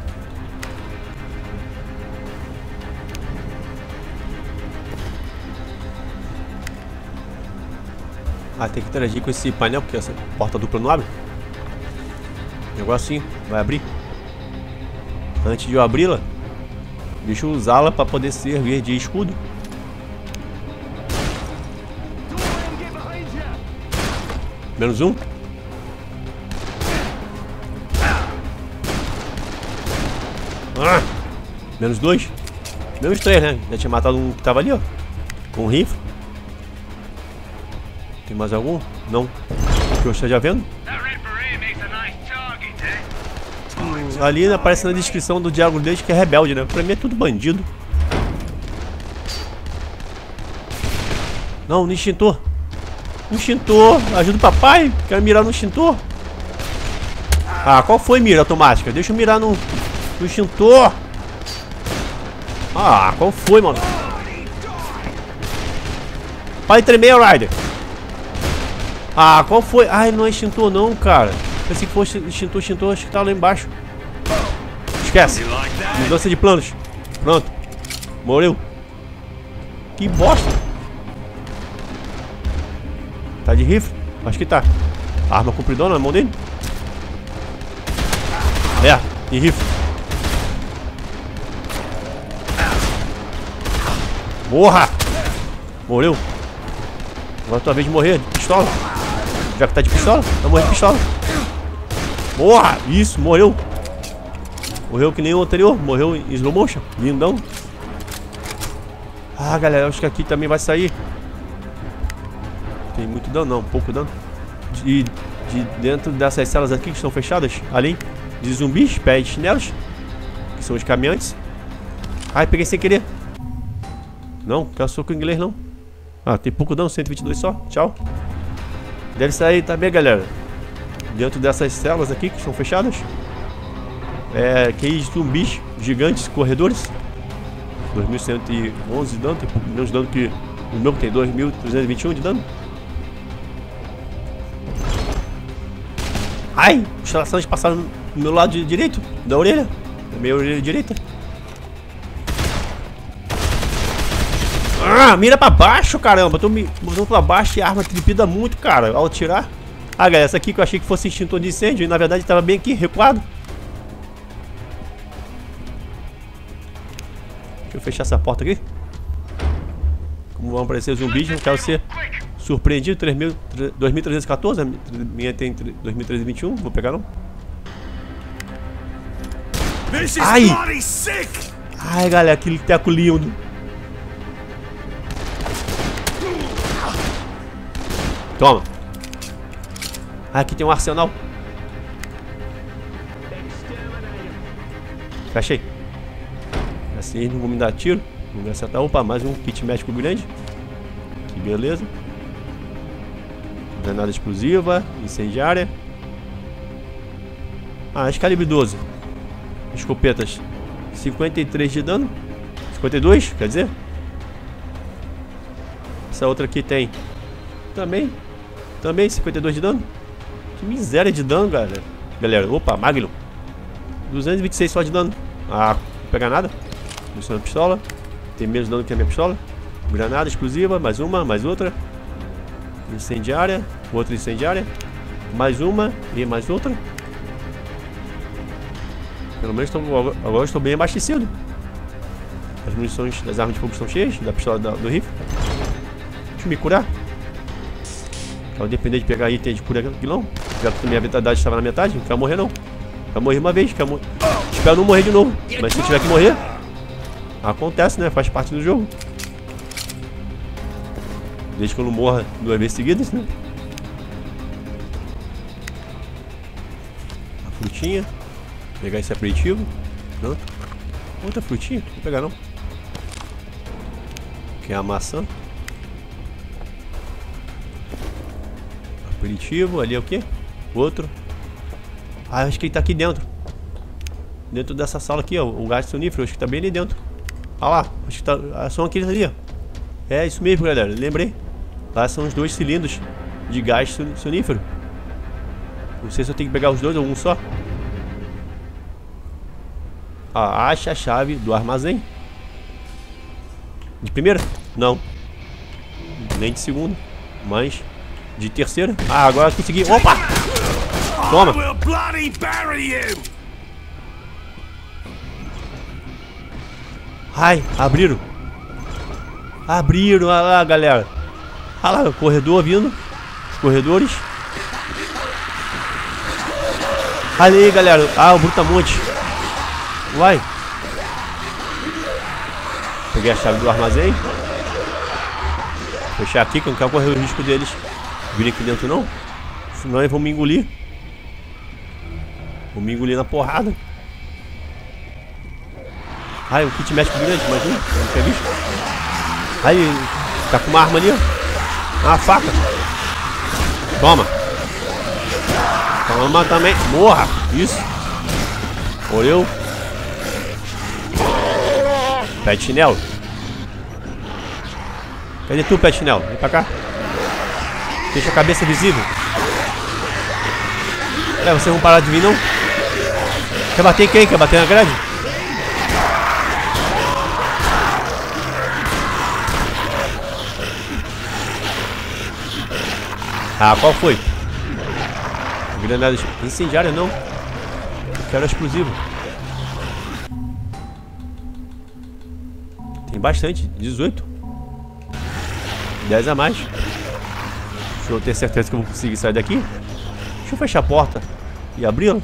[SPEAKER 1] Ah, tem que interagir com esse painel, porque essa porta dupla não abre. Negocinho, vai abrir. Antes de eu abri-la, deixa eu usá-la para poder servir de escudo. Menos um. Ah, menos dois. Menos três, né? Já tinha matado um que tava ali, ó. Com um rifle. Tem mais algum? Não. Que eu esteja vendo?
[SPEAKER 4] Eh?
[SPEAKER 1] Ali aparece na descrição do diálogo deles que é rebelde, né? Pra mim é tudo bandido. Não, no extintor. No extintor. Ajuda o papai. Quero mirar no extintor. Ah, qual foi mira automática? Deixa eu mirar no, no extintor. Ah, qual foi, mano? Pai tremer, Ryder. Ah, qual foi? Ai, não é extintor não, cara. Pensei que fosse extintor, extintor. Acho que tá lá embaixo. Esquece. Mudança de planos. Pronto. Morreu. Que bosta. Tá de rifle? Acho que tá. Arma compridona na mão dele? É, de rifle. Morra! Morreu. Agora é tua vez de morrer de pistola. Já que tá de pistola, vai morrer de pistola. Morra! Isso, morreu. Morreu que nem o anterior. Morreu em slow motion. Lindão. Ah, galera, acho que aqui também vai sair. Tem muito dano, não. Pouco dano. De, de dentro dessas celas aqui que estão fechadas, além de zumbis, pés de chinelos, que são os caminhantes. Ai, peguei sem querer. Não, quero soco inglês não. Ah, tem pouco dano, 122 só. Tchau. Deve sair também, galera. Dentro dessas celas aqui que estão fechadas. É, aqueles zumbis gigantes, corredores. 2111 de dano, tem pouco menos dano que o meu que tem 2321 de dano. Ai, os traçantes passaram no meu lado de direito, da orelha. Da minha orelha direita. Ah, mira pra baixo, caramba. Tô me botando pra baixo e a arma tripida muito, cara, ao tirar. Ah, galera, essa aqui que eu achei que fosse extintor de incêndio e na verdade tava bem aqui, recuado. Deixa eu fechar essa porta aqui. Como vão aparecer zumbis, não quero ser surpreendido. 3000 2314, a minha tem 2321, vou pegar não. Ai. Ai, galera, aquele teco lindo. Toma. Ah, aqui tem um arsenal. Fechei. Assim não vou me dar tiro. Vou me acertar. Opa, mais um kit médico grande. Que beleza. Granada explosiva, incendiária. Ah, calibre 12. Escopetas 53 de dano. 52, quer dizer? Essa outra aqui tem também. Também 52 de dano. Que miséria de dano, galera. Galera, opa, Magnum. 226 só de dano. Ah, não pega nada. Funciona a pistola. Tem menos dano que a minha pistola. Granada explosiva, mais uma, mais outra. Incendiária, outra incendiária. Mais uma e mais outra. Pelo menos tô, agora estou bem abastecido. As munições das armas de fogo estão cheias, da pistola da, do rifle. Deixa eu me curar. Eu depender de pegar item de cura vilão. Já que minha vitalidade estava na metade, não quero morrer não. Quero morrer uma vez, quero morrer. Espero não morrer de novo. Mas se tiver que morrer, acontece, né? Faz parte do jogo. Desde que eu não morra duas vezes seguidas, né? A frutinha. Pegar esse aperitivo. Pronto. Outra frutinha, não vou pegar não. Que é a maçã. Aperitivo, ali é o quê? Outro. Ah, acho que ele tá aqui dentro. Dentro dessa sala aqui, ó. O gás sonífero, acho que tá bem ali dentro. Ah lá, acho que tá. Ah, são aqueles ali, ó. É isso mesmo, galera. Lembrei. Lá são os dois cilindros de gás sonífero. Não sei se eu tenho que pegar os dois ou um só. Ah, acha a chave do armazém. De primeira? Não. Nem de segunda. Mas de terceira. Ah, agora consegui. Opa! Toma! Ai, abriram. Abriram, olha lá, galera. Olha lá, o corredor vindo. Os corredores. Olha aí, galera. Ah, o Brutamonte. Vai. Peguei a chave do armazém. Fechar aqui, que eu não quero correr o risco deles virem aqui dentro não. Senão eles vão me engolir. Vou me engolir na porrada. Ai, o kit médico grande, imagina. Não tinha. Ai, tá com uma arma ali, ó. Uma faca. Toma. Toma também. Morra. Isso. Morreu. De chinelo. Cadê tu, de chinelo? Vem pra cá. Deixa a cabeça visível. É, vocês vão parar de vir, não? Quer bater em quem? Quer bater na grade? Ah, qual foi? Granada incendiária, não. Eu quero explosivo. Tem bastante. 18. 10 a mais. Eu ter certeza que eu vou conseguir sair daqui. Deixa eu fechar a porta e abri-la.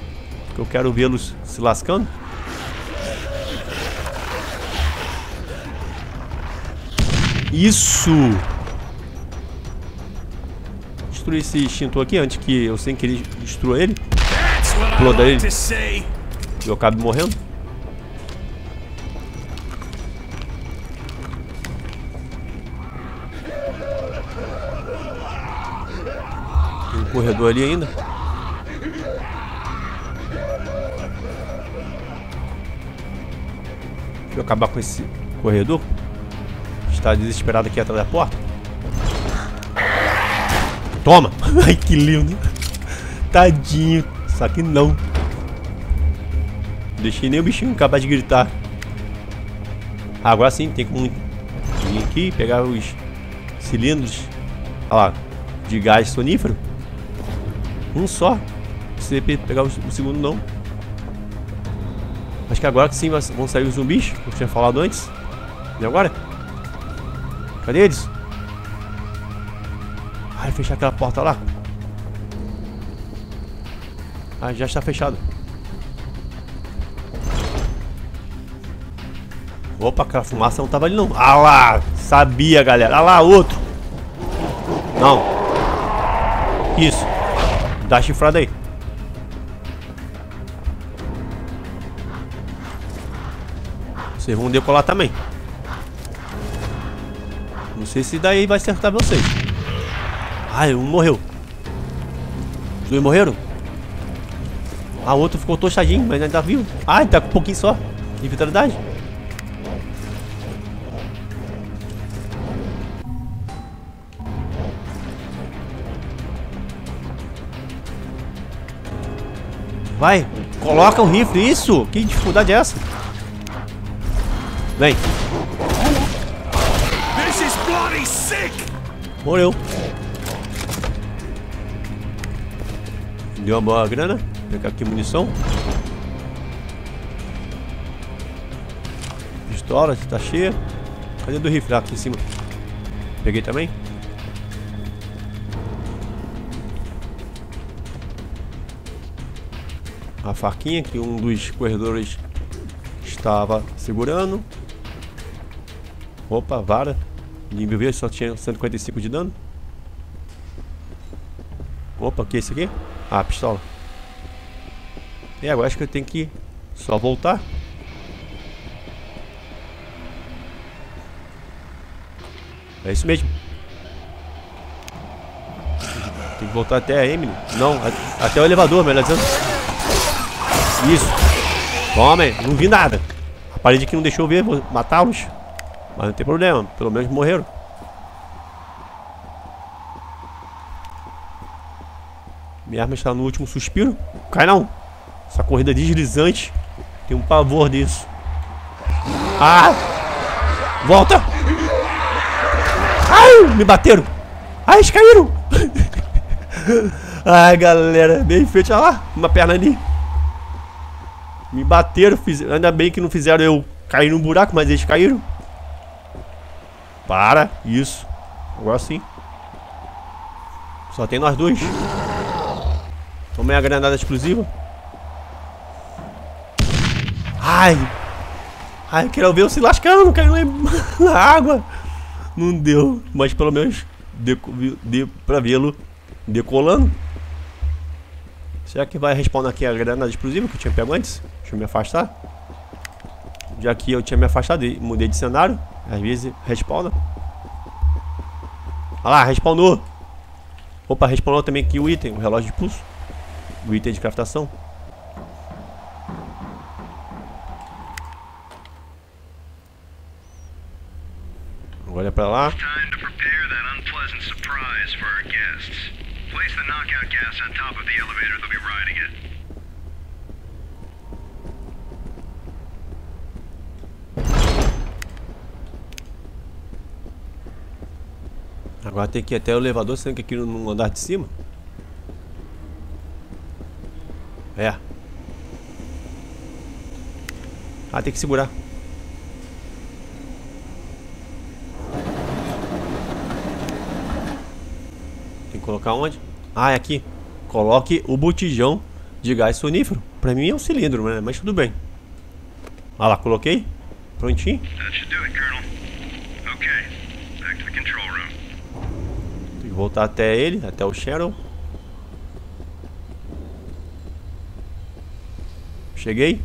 [SPEAKER 1] Porque eu quero vê-los se lascando. Isso! Destruir esse extintor aqui antes que eu sem querer destrua ele. Exploda ele. E eu acabe morrendo. Corredor ali ainda. Deixa eu acabar com esse corredor. Está desesperado aqui atrás da porta. Toma! Ai, que lindo. Tadinho. Só que não. Deixei nem o bichinho acabar de gritar. Agora sim, tem como vir aqui pegar os cilindros. Olha lá, de gás sonífero. Um só. Se pegar o, segundo não. Acho que agora que sim vão sair os zumbis, eu tinha falado antes. E agora? Cadê eles? Ai, fechar aquela porta lá. Ah, já está fechado. Opa, aquela fumaça não tava ali não. Ah lá, sabia galera. Ah lá, outro. Não. Isso. Dá a chifrada aí. Vocês vão decolar também. Não sei se daí vai acertar vocês. Ai, um morreu. Os dois morreram? Ah, o outro ficou tochadinho, mas ainda tá vivo. Ah, tá com um pouquinho só de vitalidade. Vai, coloca o rifle, isso! Que dificuldade é essa? Vem. Morreu. Deu uma boa grana. Vou pegar aqui munição. Pistola, está cheia. Cadê do rifle? Ah, aqui em cima. Peguei também. A faquinha que um dos corredores estava segurando. Opa, vara. Nível verde só tinha 155 de dano. Opa, o que é esse aqui? Ah, pistola. E agora acho que eu tenho que só voltar. É isso mesmo. Tem que voltar até a Emily. Não, a- até o elevador, melhor dizendo. Isso. Tome, não vi nada. A parede aqui não deixou eu ver, vou matá-los. Mas não tem problema, pelo menos morreram. Minha arma está no último suspiro. Cai não. Essa corrida deslizante. Tem um pavor disso. Ah! Volta! Ai! Me bateram! Ai, eles caíram! Ai, galera, bem feito. Olha lá, uma perna ali. Me bateram, fiz... ainda bem que não fizeram eu cair no buraco, mas eles caíram. Para, isso. Agora sim. Só tem nós dois. Tomei a granada explosiva. Ai! Ai, eu queria ver eu se lascando, caiu na água. Não deu, mas pelo menos deu, deu pra vê-lo decolando. Será que vai respawnar aqui a granada explosiva que eu tinha pego antes? Deixa eu me afastar. Já que eu tinha me afastado e mudei de cenário, às vezes respawna. Olha lá, respawnou. Opa, respawnou também aqui o item, o relógio de pulso. O item de craftação. Agora é pra lá.
[SPEAKER 4] Place the knockout gas on top of the elevator they'll be riding it.
[SPEAKER 1] Agora tem que ir até o elevador, sendo que aqui no andar de cima. É. Ah, tem que segurar. Tem que colocar onde? Ah, é aqui. Coloque o botijão de gás sonífero. Pra mim é um cilindro, né? Mas tudo bem. Ah lá, coloquei. Prontinho.
[SPEAKER 4] That should do it, Colonel. Okay, back to the control room.
[SPEAKER 1] Tem que voltar até ele, até o Shadow. Cheguei.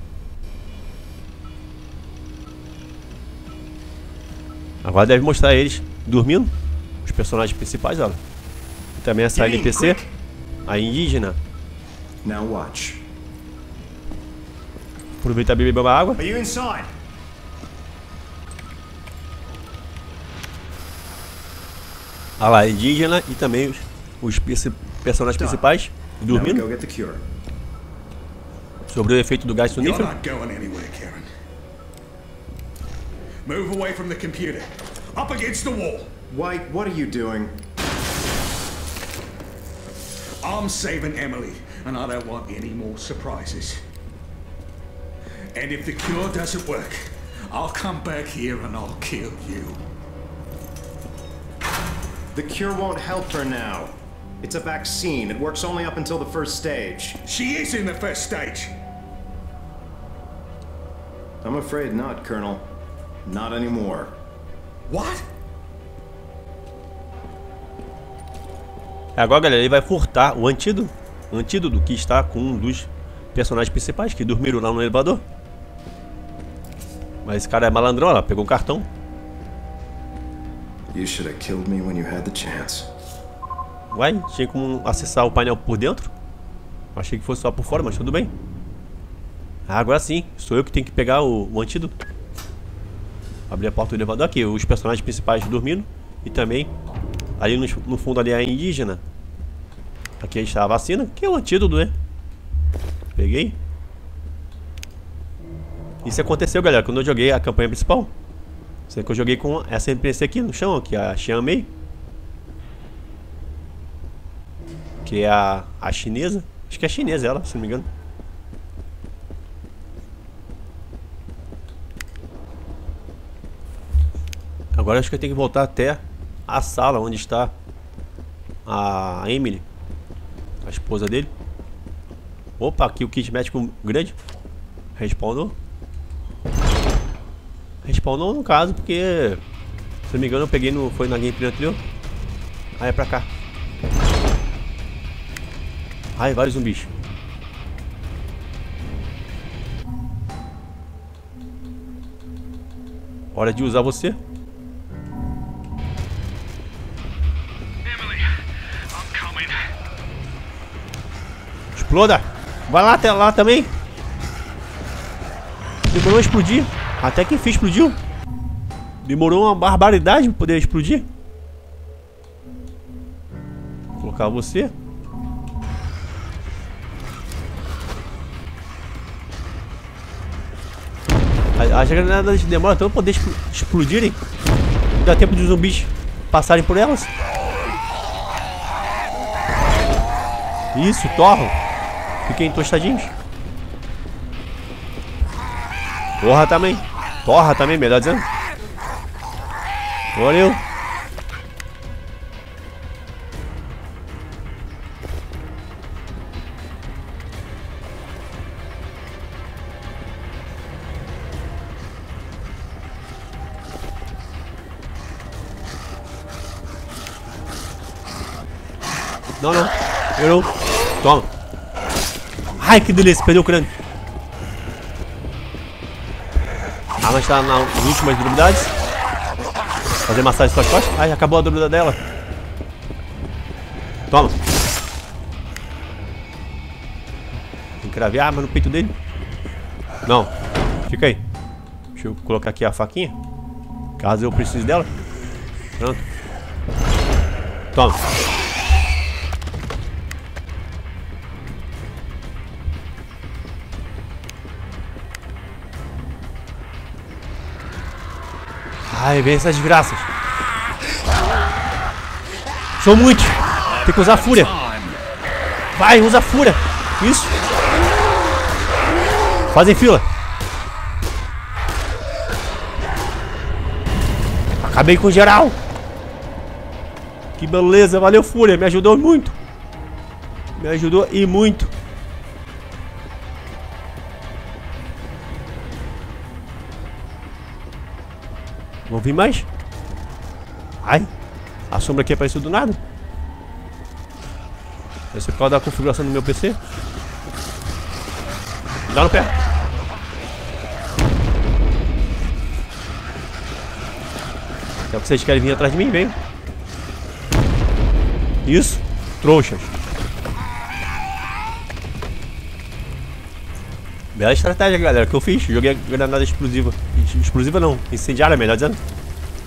[SPEAKER 1] Agora deve mostrar eles dormindo. Os personagens principais, olha. E também essa NPC.
[SPEAKER 3] quick.
[SPEAKER 1] A indígena.
[SPEAKER 3] Now watch.
[SPEAKER 1] Aproveita e beber uma água.
[SPEAKER 3] Are you inside?
[SPEAKER 1] Olha lá, a indígena e também os, os personagens principais
[SPEAKER 3] we go
[SPEAKER 1] dormindo. Sobre o efeito do gás sonífero.
[SPEAKER 2] Move away from the computer. Up against the wall.
[SPEAKER 3] White, what are you doing?
[SPEAKER 2] I'm saving Emily, and I don't want any more surprises. And if the cure doesn't work, I'll come back here and I'll kill you.
[SPEAKER 3] The cure won't help her now. It's a vaccine. It works only up until the first stage.
[SPEAKER 2] She is in the first stage.
[SPEAKER 3] I'm afraid not, Colonel. Not anymore.
[SPEAKER 2] What?
[SPEAKER 1] Agora, galera, ele vai furtar o antídoto, o antídoto que está com um dos personagens principais que dormiram lá no elevador. Mas esse cara é malandrão, ela pegou o cartão.
[SPEAKER 3] You should have killed me when you had the chance.
[SPEAKER 1] Uai, tinha como acessar o painel por dentro? Achei que fosse só por fora, mas tudo bem. Ah, agora sim, sou eu que tenho que pegar o, o antídoto. Abrir a porta do elevador aqui, os personagens principais dormindo. E também, ali no, no fundo ali a indígena. Aqui está a vacina, que é o antídoto, né? Peguei. Isso aconteceu, galera, quando eu joguei a campanha principal. Isso que eu joguei com essa NPC aqui no chão, aqui, a Xian Mei. Que é a, a chinesa. Acho que é chinesa ela, se não me engano. Agora acho que eu tenho que voltar até a sala onde está a Emily, a esposa dele. Opa, aqui o kit médico grande. Respawnou. Respawnou no caso porque, se não me engano, eu peguei no. Foi na gameplay anterior. Ah, é pra cá. Ai, vários zumbis. Hora de usar você.
[SPEAKER 4] Emily, I'm coming.
[SPEAKER 1] Exploda. Vai lá até lá também. Demorou a explodir. Até que enfim explodiu. Demorou uma barbaridade pra poder explodir. Vou colocar você. As granadas demoram tanto pra poder explodirem. Dá tempo de zumbis passarem por elas. Isso, torram. Fiquem tostadinhos. Torra também. Torra também, melhor dizendo. Valeu. Não, não. Eu não. Toma. Ai, que delícia. Perdeu o crânio. Arma está nas últimas durabilidades. Fazer massagem suas costas. Ai, acabou a dúvida dela. Toma. Cravar a arma no peito dele. Não. Fica aí. Deixa eu colocar aqui a faquinha. Caso eu precise dela. Pronto. Toma. Ai, vem essas desgraças. São muitos. Tem que usar fúria. Vai, usa fúria. Isso. Fazem fila. Acabei com geral. Que beleza, valeu Fúria, me ajudou muito. Me ajudou e muito. Não vi mais? Ai, a sombra aqui apareceu do nada. Esse é por causa da configuração do meu PC. Dá no pé. É o que vocês querem vir atrás de mim? Venham. Isso. Trouxas. Bela estratégia, galera, que eu fiz. Joguei granada explosiva. Explosiva não, incendiária, melhor dizendo.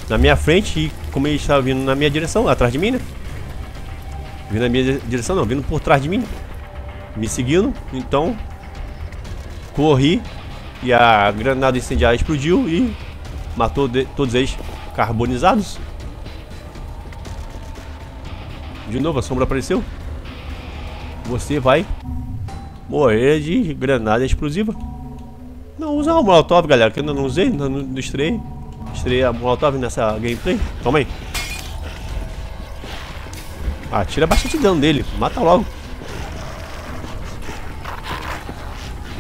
[SPEAKER 1] Na minha frente e como ele estava vindo na minha direção, atrás de mim, né? Vindo na minha direção não, vindo por trás de mim. Me seguindo, então... Corri e a granada incendiária explodiu e matou todos eles carbonizados. De novo, a sombra apareceu. Você vai morrer de granada explosiva. Não usa o Molotov, galera, que eu ainda não usei, ainda não estreiei. Estreiei a Molotov nessa gameplay. Toma aí. Ah, tira bastante dano dele. Mata logo.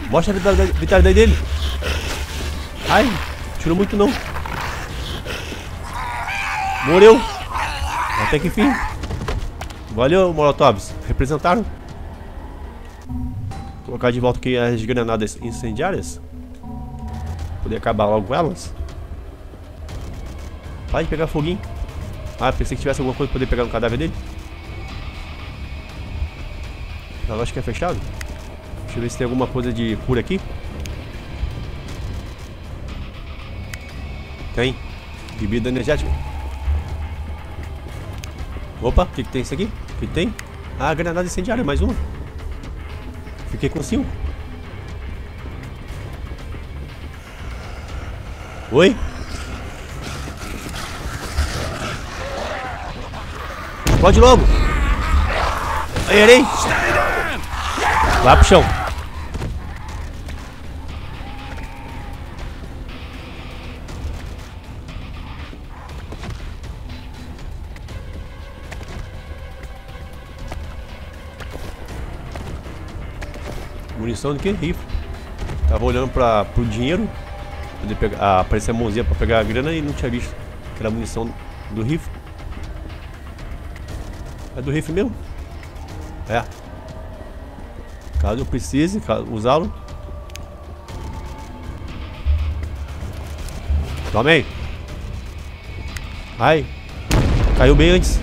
[SPEAKER 1] Mostra a vitalidade dele. Ai, tirou muito não. Morreu. Até que enfim. Valeu, Molotovs. Representaram. Colocar de volta aqui as granadas incendiárias. Poder acabar logo elas. Vai pegar foguinho. Ah, pensei que tivesse alguma coisa pra poder pegar no cadáver dele. A que é fechado. Deixa eu ver se tem alguma coisa de cura aqui. Tem. Bebida energética. Opa, o que, que tem isso aqui? O que tem? Ah, granada incendiária, mais uma. Fiquei com cinco. Oi? Pode logo. Errei. Vai pro chão. Munição de que? Rifle. Tava olhando pra, pro dinheiro. Poder pegar, ah, aparecer a mãozinha pra pegar a grana e não tinha visto que era munição do rifle. É do rifle mesmo? É. Caso eu precise usá-lo. Toma aí. Ai. Caiu bem antes.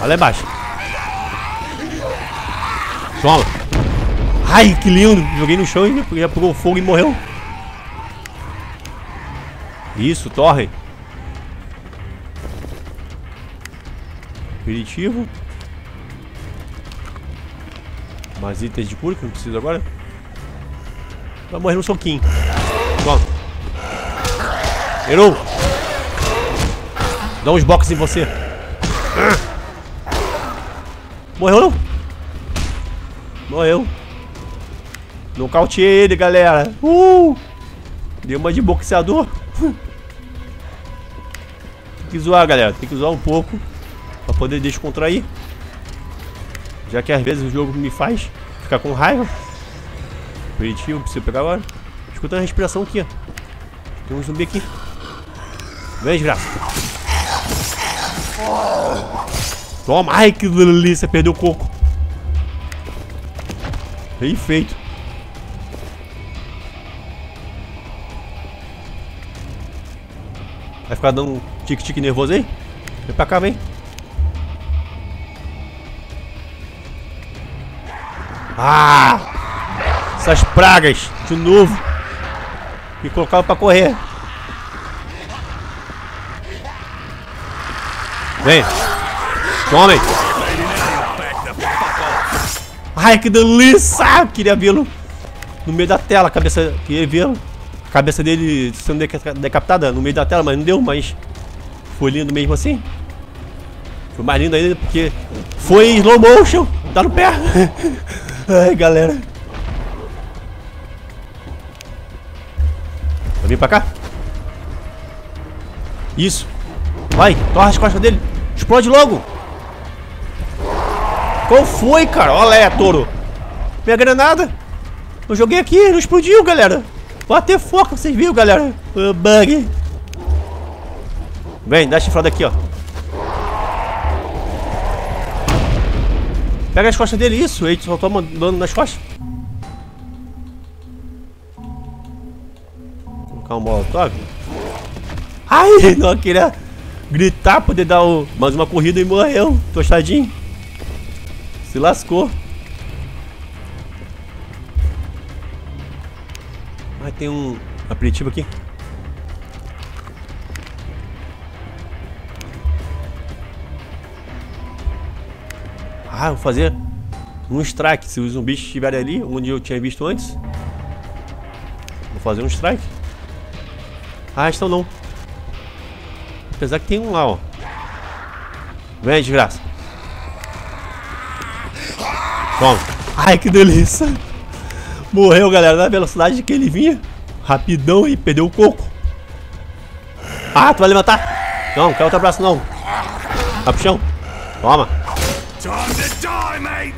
[SPEAKER 1] Olha lá embaixo. Toma. Ai, que lindo. Joguei no chão e pegou fogo e morreu. Isso, torre. Aperitivo. Mais itens de cura que não preciso agora. Vai morrer no soquinho. Pronto. Errou. Dá uns boxes em você. Morreu não? Morreu. Nocauteei ele, galera. Uh! Deu uma de boxeador. Tem que zoar, galera. Tem que zoar um pouco. Pra poder descontrair. Já que às vezes o jogo me faz ficar com raiva. Aperitivo, preciso pegar agora. Escutando a respiração aqui, ó. Tem um zumbi aqui. Vem, desgraça. Toma. Ai, que delícia. Perdeu o coco. Bem feito. Vai ficar dando um tique-tique nervoso aí? Vem pra cá, vem. Ah! Essas pragas, de novo. E colocava pra correr. Vem. Tome. Ai, que delícia! Queria vê-lo no meio da tela, a cabeça. Queria vê-lo. A cabeça dele sendo deca- decapitada no meio da tela, mas não deu, mas foi lindo mesmo assim. Foi mais lindo ainda porque foi em slow motion. Tá no pé. Ai, galera. Vai vir pra cá? Isso. Vai, torra as costas dele. Explode logo. Qual foi, cara? Olha é, touro. Minha granada. Eu joguei aqui, não explodiu, galera. Bater foco, vocês viram, galera? Ô, bug. Vem, dá a chifrada aqui, ó. Pega as costas dele, isso. Ele só toma dano nas costas. Colocar um molotov. Ai, não queria gritar, poder dar o, mais uma corrida e morreu. Tostadinho. Se lascou. Ah, tem um aperitivo aqui. Ah, vou fazer um strike. Se os zumbis estiverem ali, onde eu tinha visto antes. Vou fazer um strike. Ah, estão não. Apesar que tem um lá, ó. Vem, desgraça. Toma. Ai, que delícia. Morreu, galera, na velocidade que ele vinha. Rapidão e perdeu o coco. Ah, tu vai levantar? Não, não quer outro abraço não. Vai pro chão. Toma.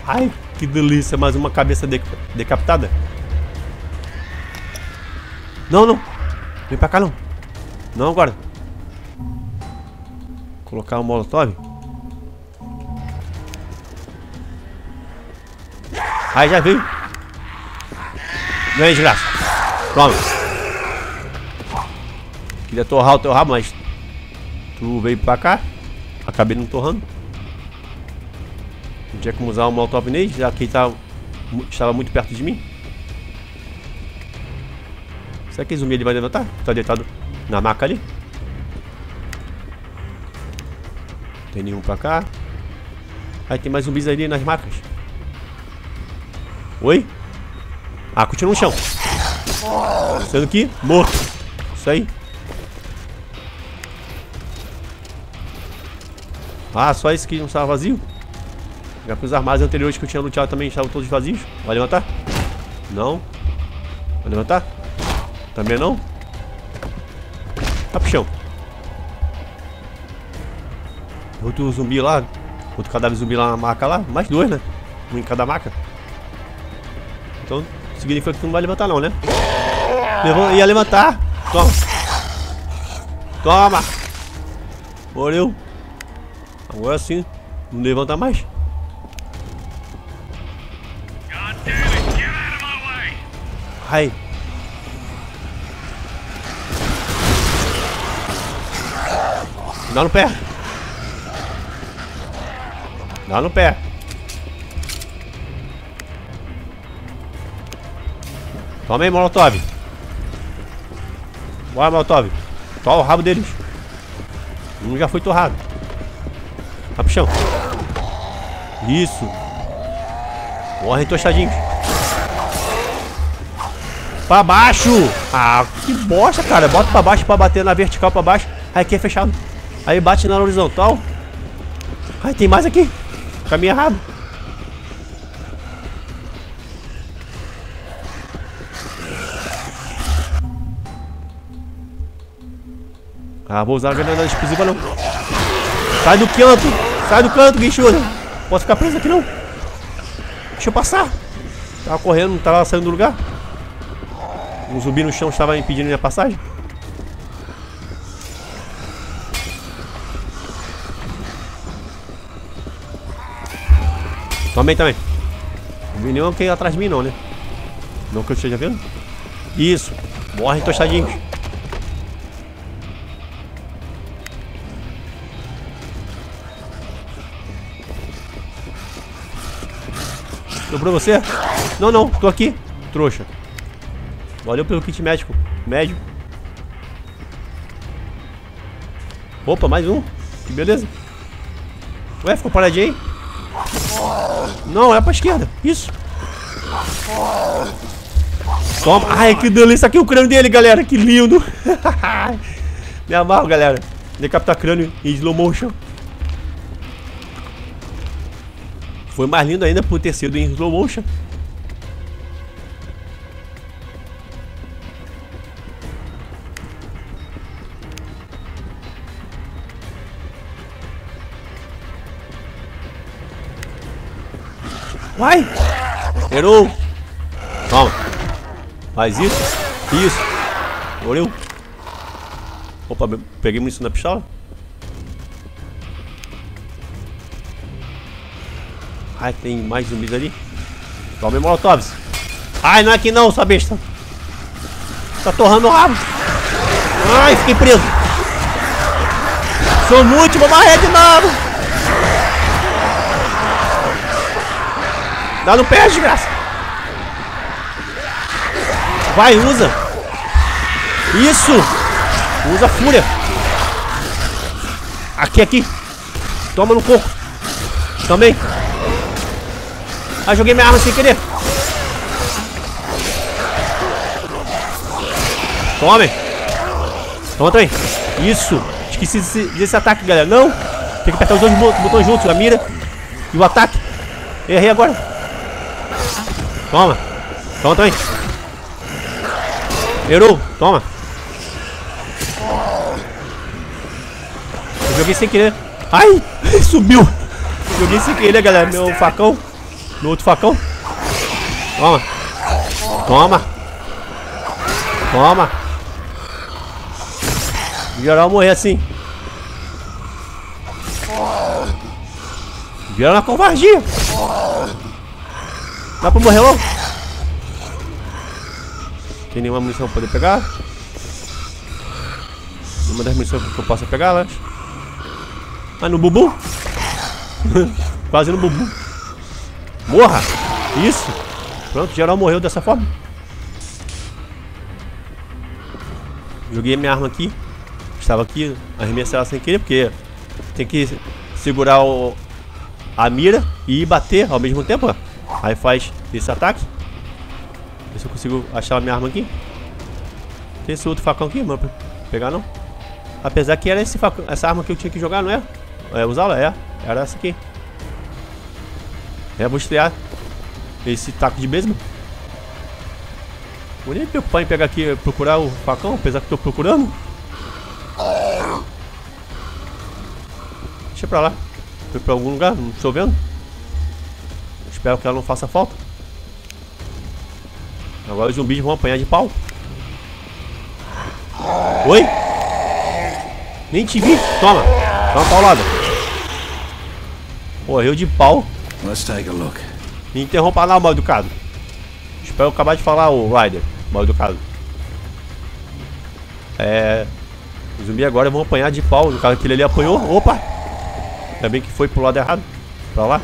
[SPEAKER 1] Ai, que delícia. Mais uma cabeça de- decapitada. Não, não. Vem pra cá, não. Não agora. Colocar um molotov. Aí já veio. Vem, desgraça. Toma. Queria torrar o teu rabo, mas tu veio pra cá. Acabei não torrando. Não tinha como usar o molotov nele, já que ele mu- estava muito perto de mim. Será que zumbi ele vai levantar? Tá deitado na maca ali. Tem nenhum pra cá. Aí tem mais zumbis ali nas macas. Oi? Ah, continua no chão. Sendo que morto. Isso aí. Ah, só esse que não estava vazio? Já que os armários anteriores que eu tinha luteado também estavam todos vazios. Vai levantar? Não. Vai levantar? Também não? Vai pro chão. Outro zumbi lá. Outro cadáver zumbi lá na maca lá. Mais dois, né? Um em cada maca. Então, significa que tu não vai levantar não, né? Levou, ia levantar. Toma. Toma. Morreu. Agora sim. Não levanta mais. Ai. Dá no pé. Dá no pé. Toma aí, Molotov. Bora, Molotov. Toma o rabo deles. Um já foi torrado. Vai pro chão. Isso. Morrem tochadinhos. Pra baixo. Ah, que bosta, cara. Bota pra baixo pra bater na vertical pra baixo. Aí aqui é fechado. Aí bate na horizontal. Ai, tem mais aqui. Caminho errado. Ah, vou usar a granada explosiva não. Sai do canto! Sai do canto, guinchuda! Posso ficar preso aqui não? Deixa eu passar! Tava correndo, não tava saindo do lugar. Um zumbi no chão estava impedindo minha passagem. Também, também. Não vi nenhum que atrás de mim não, né? Não que eu esteja vendo. Isso. Morre tostadinhos. Sobrou você? Não, não, tô aqui, trouxa. Valeu pelo kit médico. Médio. Opa, mais um. Que beleza. Ué, ficou paradinho aí? Não, é pra esquerda. Isso. Toma. Ai, que delícia. Aqui o crânio dele, galera. Que lindo. Me amarro, galera. Decapitar crânio em slow motion. Foi mais lindo ainda por ter sido em slow motion. Vai! Errou! Toma! Faz isso! Isso! Morreu! Opa, peguei munição na pistola? Ai, tem mais zumbis ali. Tome molotovs. Ai, não é aqui não, sua besta. Tá torrando o rabo. Ai, fiquei preso. Sou no último, morrer de novo. Dá no pé, desgraça. Vai, usa. Isso. Usa fúria. Aqui, aqui. Toma no coco. Também. Ah, joguei minha arma sem querer. Tome. Toma também. Isso. Esqueci desse, desse ataque, galera. Não. Tem que apertar os dois botões juntos. A mira e o ataque. Errei agora. Toma. Toma também. Errou. Toma. Eu joguei sem querer. Ai, subiu. Joguei sem querer, galera. Meu facão. No outro facão. Toma. Toma. Toma. Geral morrer assim. Geral na covardia. Dá pra morrer logo? Tem nenhuma munição pra poder pegar? Uma das munições que eu possa pegar, né? Ah, no bubu? Quase no bubu. Morra! Isso! Pronto, geral morreu dessa forma. Joguei minha arma aqui. Estava aqui, arremessei ela sem querer, porque tem que segurar o, a mira e bater ao mesmo tempo. Aí faz esse ataque. Ver se eu consigo achar a minha arma aqui. Tem esse outro facão aqui, mano, pra pegar não. Apesar que era esse facão, essa arma que eu tinha que jogar, não é? É usá-la? É. Era essa aqui. É, vou estrear esse taco de beisebol. Vou nem me preocupar em pegar aqui, procurar o facão, apesar que estou procurando. Deixa pra lá. Foi pra algum lugar, não estou vendo. Espero que ela não faça falta. Agora os zumbis vão apanhar de pau. Oi? Nem te vi. Toma. Toma paulada. Morreu de pau.
[SPEAKER 2] Let's take a look.
[SPEAKER 1] Me interrompa lá, mal educado. Espero acabar de falar o Ryder, mal educado. É. Os zumbis agora vão apanhar de pau. No caso, aquele ali apanhou. Opa! Ainda bem que foi pro lado errado. Pra lá.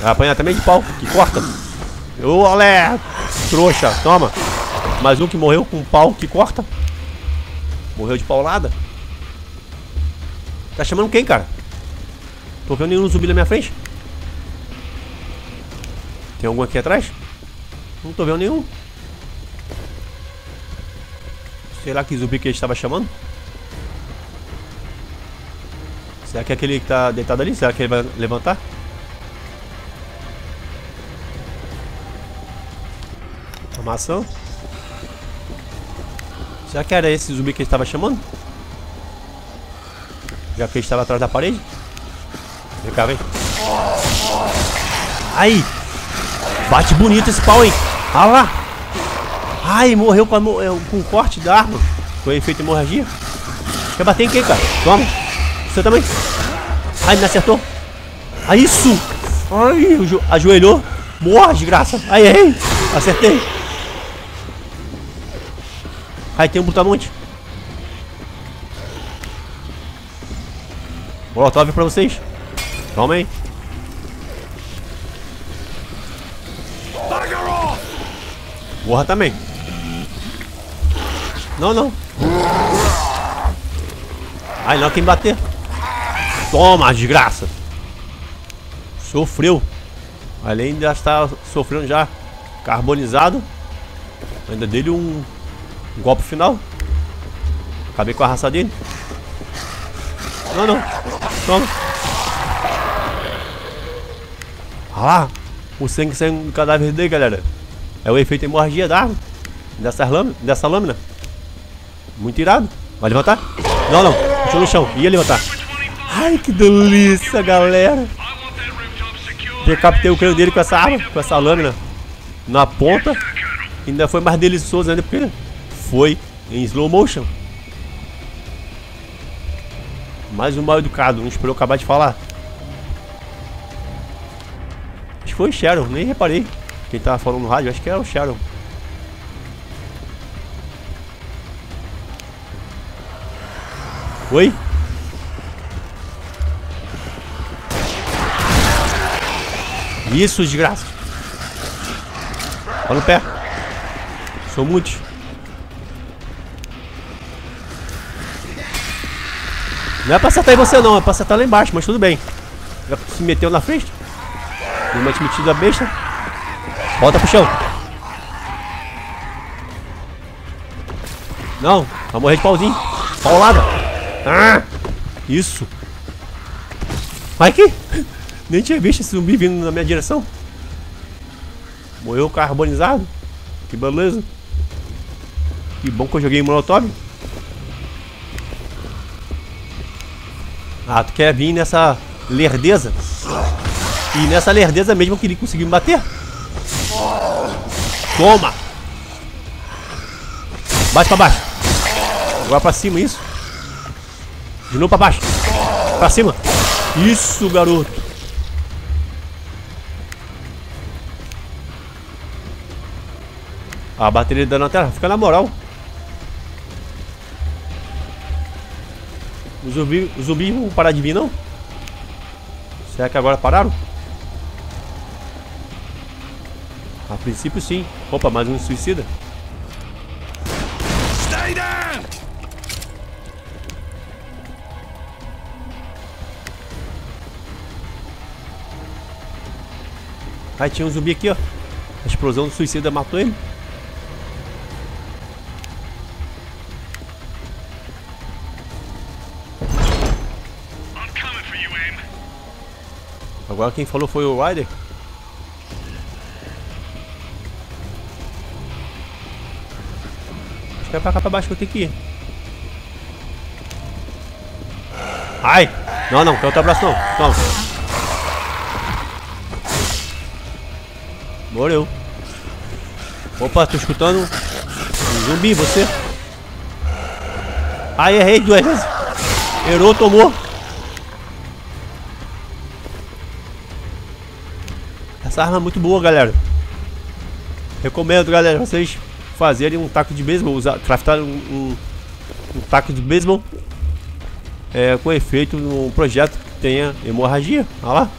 [SPEAKER 1] Vai apanhar também de pau. Que corta. Ô, olé! trouxa. Toma. Mais um que morreu com um pau que corta. Morreu de paulada. Tá chamando quem, cara? Tô vendo nenhum zumbi na minha frente. Tem algum aqui atrás? Não tô vendo nenhum. Será que zumbi que ele estava chamando? Será que é aquele que tá deitado ali? Será que ele vai levantar? Armação. Será que era esse zumbi que ele estava chamando? Já que ele estava atrás da parede? Vem cá, vem. Aí! Bate bonito esse pau, hein? Olha lá! Ai, morreu com, a, com um corte da arma. Foi efeito hemorragia. Quer bater em quem, cara? Toma. Você também. Ai, acertou. Ai, isso! Ai, ajoelhou. Morra, desgraça. Ai, ai. Acertei. Ai, tem um brutamonte. Molotov pra vocês. Toma aí. Morra também. Não, não. Ai, não, quem bater. Toma, desgraça. Sofreu. Além de já estar sofrendo já carbonizado. Ainda dele um, um golpe final. Acabei com a raça dele. Não, não. Toma. Lá. O sangue saindo do cadáver dele, galera. É o efeito hemorragia da. Dessa lâmina. Dessa lâmina. Muito irado. Vai levantar? Não, não. Deixa no chão. Ia levantar. Ai, que delícia, galera. Decapitei o crânio dele com essa arma. Com essa lâmina. Na ponta. Ainda foi mais delicioso ainda porque foi em slow motion. Mais um mal educado. Não esperou acabar de falar. Foi o Sharon. Nem reparei. Quem tava falando no rádio. Acho que era o Sharon. Oi? Isso, desgraça. Olha no pé. Sou muitos. Não é pra acertar em você não, é pra acertar lá embaixo, mas tudo bem. Já se meteu na frente. Deu uma metida besta. Volta pro chão. Não, vai morrer de pauzinho. Paulada. Ah, isso. Vai aqui. Nem tinha visto esse zumbi vindo na minha direção. Morreu carbonizado. Que beleza. Que bom que eu joguei em Molotov. Ah, tu quer vir nessa lerdeza? E nessa lerdeza mesmo que ele conseguiu me bater. Toma! Bate pra baixo. Agora pra cima, isso. De novo pra baixo. Pra cima. Isso, garoto. A bateria dando na tela. Fica na moral. Os zumbis os zumbi vão parar de vir, não? Será que agora pararam? A princípio, sim. Opa, mais um suicida. Stay down! Aí tinha um zumbi aqui, ó. A explosão do suicida matou ele. Agora quem falou foi o Ryder. É pra cá pra baixo que eu tenho que ir. Ai! Não, não, quer outro abraço não. Toma. Morreu. Opa, tô escutando um zumbi, você. Ai, errei duas vezes. Errou, tomou. Essa arma é muito boa, galera. Recomendo, galera, vocês fazerem um taco de beisebol, usar, craftar um, um, um taco de beisebol é, com efeito no projeto que tenha hemorragia. Olha lá.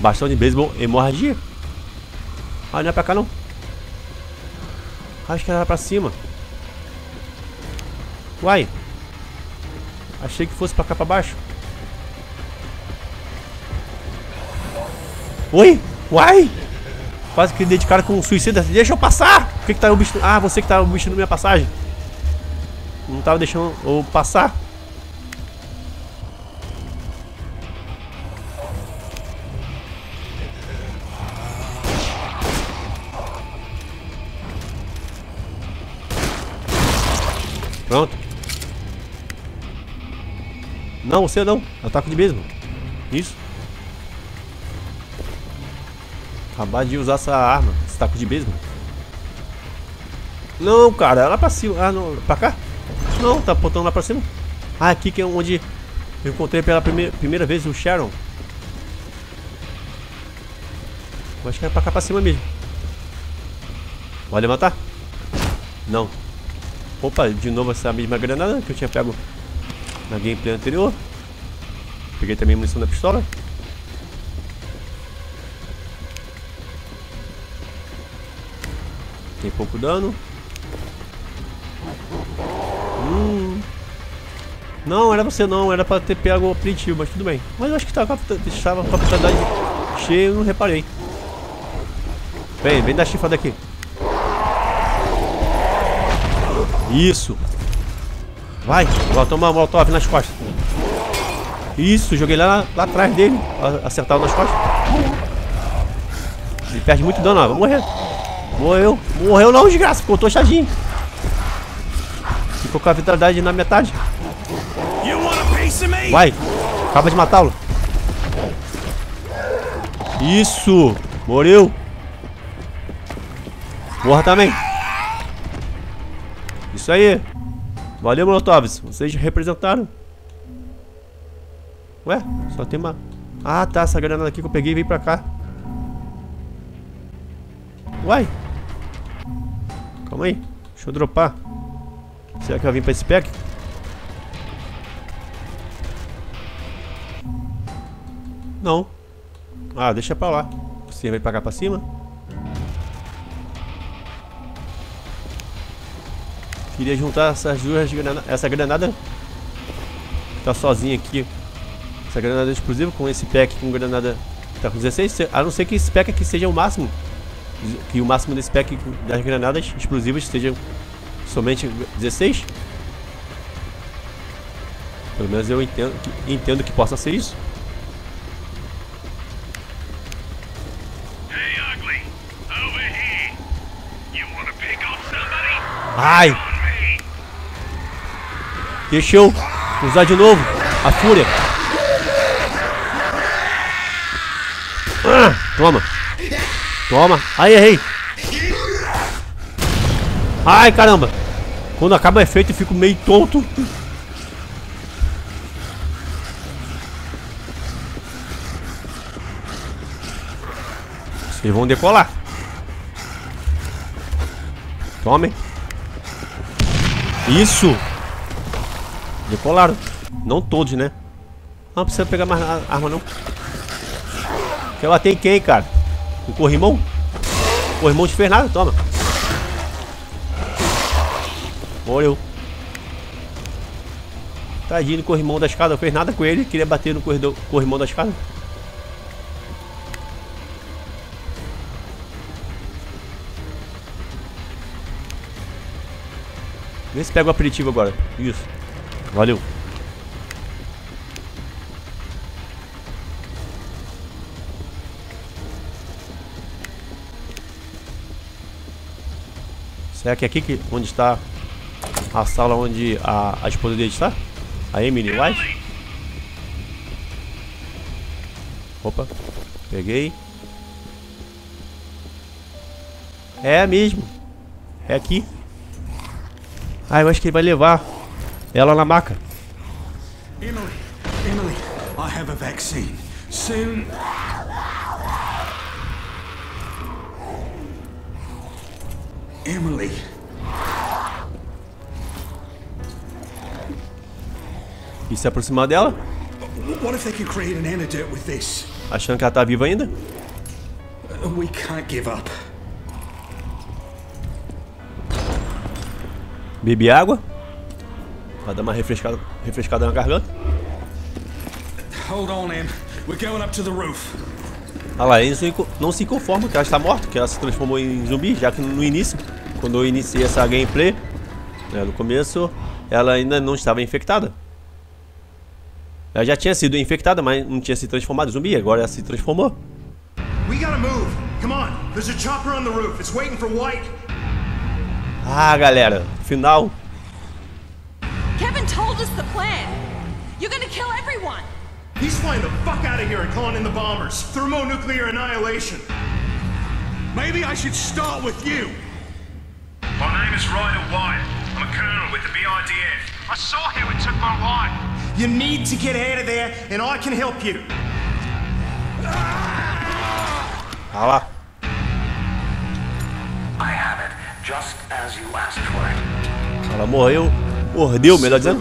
[SPEAKER 1] Bastão de beisebol, hemorragia. Ah, não é pra cá não. Acho que era pra cima. Uai. Achei que fosse pra cá pra baixo. Oi? Uai! Quase que dei de cara com um suicida. Deixa eu passar! Por que, que tá o bicho. Ah, você que tá obstruindo minha passagem. Não tava deixando eu passar. Pronto. Não, você não. Ataque de mesmo. Isso. Acabar de usar essa arma. Esse taco de beisebol. Não, cara. É lá pra cima. Ah, não. Pra cá? Não, tá apontando lá pra cima. Ah, aqui que é onde eu encontrei pela primeira, primeira vez o Sharon. Eu acho que é pra cá pra cima mesmo. Vai levantar? Não. Opa, de novo essa mesma granada que eu tinha pego na gameplay anterior. Peguei também munição da pistola. Tem pouco dano. Hum. Não, era você não, era pra ter pego o aperitivo, mas tudo bem. Mas eu acho que a, estava com a vitalidade cheia, eu não reparei. Vem, vem dar chifrada aqui. Isso. Vai, vou tomar molotov nas costas. Isso, joguei lá, lá atrás dele. Acertava nas costas. Ele perde muito dano, ó. Vai morrer. Morreu. Morreu não, desgraça. Ficou tochadinho. Ficou com a vitalidade na metade. Vai. Acaba de matá-lo. Isso. Morreu. Morra também. Isso aí. Valeu, Molotovs. Vocês representaram. Ué, só tem uma... Ah, tá. Essa granada aqui que eu peguei veio pra cá. Uai. Calma aí. Deixa eu dropar. Será que vai vir pra esse pack? Não. Ah, deixa pra lá. Você vai pagar pra cima? Queria juntar essas duas granadas. Essa granada tá sozinha aqui. Essa granada explosiva com esse pack com granada tá com 16. A não ser que esse pack aqui seja o máximo. Que o máximo desse pack das granadas explosivas seja somente 16. Pelo menos eu entendo que, entendo que possa ser isso. Ai! Deixa eu usar de novo a fúria. Ah, toma. Toma. Ai, errei. Ai, caramba. Quando acaba o efeito eu fico meio tonto. Vocês vão decolar. Tome. Isso. Decolaram. Não todos, né? Não precisa pegar mais arma, não. Quer bater em quem, cara? O corrimão? O corrimão te fez nada? Toma. Morreu. Tadinho do corrimão da escada. Não fez nada com ele. Queria bater no corredor, corrimão da escada. Vê se pega o aperitivo agora. Isso. Valeu. Será que é aqui que, onde está a sala onde a, a esposa dele está? A Emily White? Opa, peguei. É mesmo. É aqui. Ah, eu acho que ele vai levar ela na maca.
[SPEAKER 2] Emily, Emily, I have a vaccine. Soon. Emily.
[SPEAKER 1] E se aproximar dela?
[SPEAKER 2] What if they can create an antidote with this?
[SPEAKER 1] Achando que ela tá viva ainda?
[SPEAKER 2] Uh, we can't give up.
[SPEAKER 1] Água. Vai dar uma refrescada, refrescada na garganta.
[SPEAKER 2] Hold on, Em. We're going up to the roof.
[SPEAKER 1] Lá, eles não se conformam que ela está morta, que ela se transformou em zumbi, já que no início quando eu iniciei essa gameplay, né, no começo, ela ainda não estava infectada. Ela já tinha sido infectada, mas não tinha se transformado em zumbi, agora ela se transformou.
[SPEAKER 3] We gotta move. Come on. There's a chopper on the roof. It's waiting for White.
[SPEAKER 1] Ah, galera, final.
[SPEAKER 6] Kevin told us the plan. You're gonna kill everyone.
[SPEAKER 3] He's flying the fuck out of here and calling in the bombers. Thermonuclear annihilation.
[SPEAKER 2] Maybe I should start with you.
[SPEAKER 4] My name is Ryder White. I'm a colonel with the BIDF. I saw him and took my wife.
[SPEAKER 3] You need to get out of there, and I can help you.
[SPEAKER 1] Ah lá.
[SPEAKER 4] I have it, just as you asked for it.
[SPEAKER 1] Ela morreu, mordeu, melhor dizendo,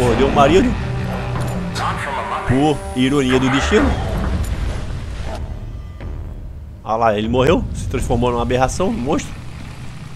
[SPEAKER 1] mordeu o marido, por ironia do destino. Ah lá, ele morreu, se transformou numa aberração, um monstro.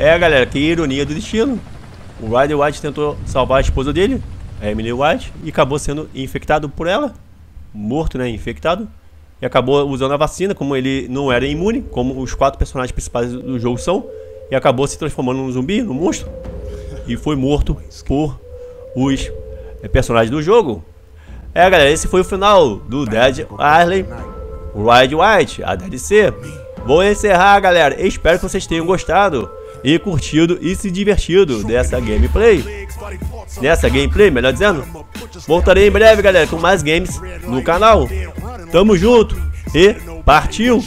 [SPEAKER 1] É, galera, que ironia do destino. O Ryder White tentou salvar a esposa dele, a Emily White, e acabou sendo infectado por ela. Morto, né? Infectado. E acabou usando a vacina, como ele não era imune, como os quatro personagens principais do jogo são. E acabou se transformando num zumbi, num monstro. E foi morto por os eh, personagens do jogo. É, galera, esse foi o final do Dead Island Ride White, a DLC. Vou encerrar, galera. Espero que vocês tenham gostado e curtido e se divertido dessa gameplay. Dessa gameplay, melhor dizendo. Voltarei em breve, galera, com mais games no canal. Tamo junto e partiu!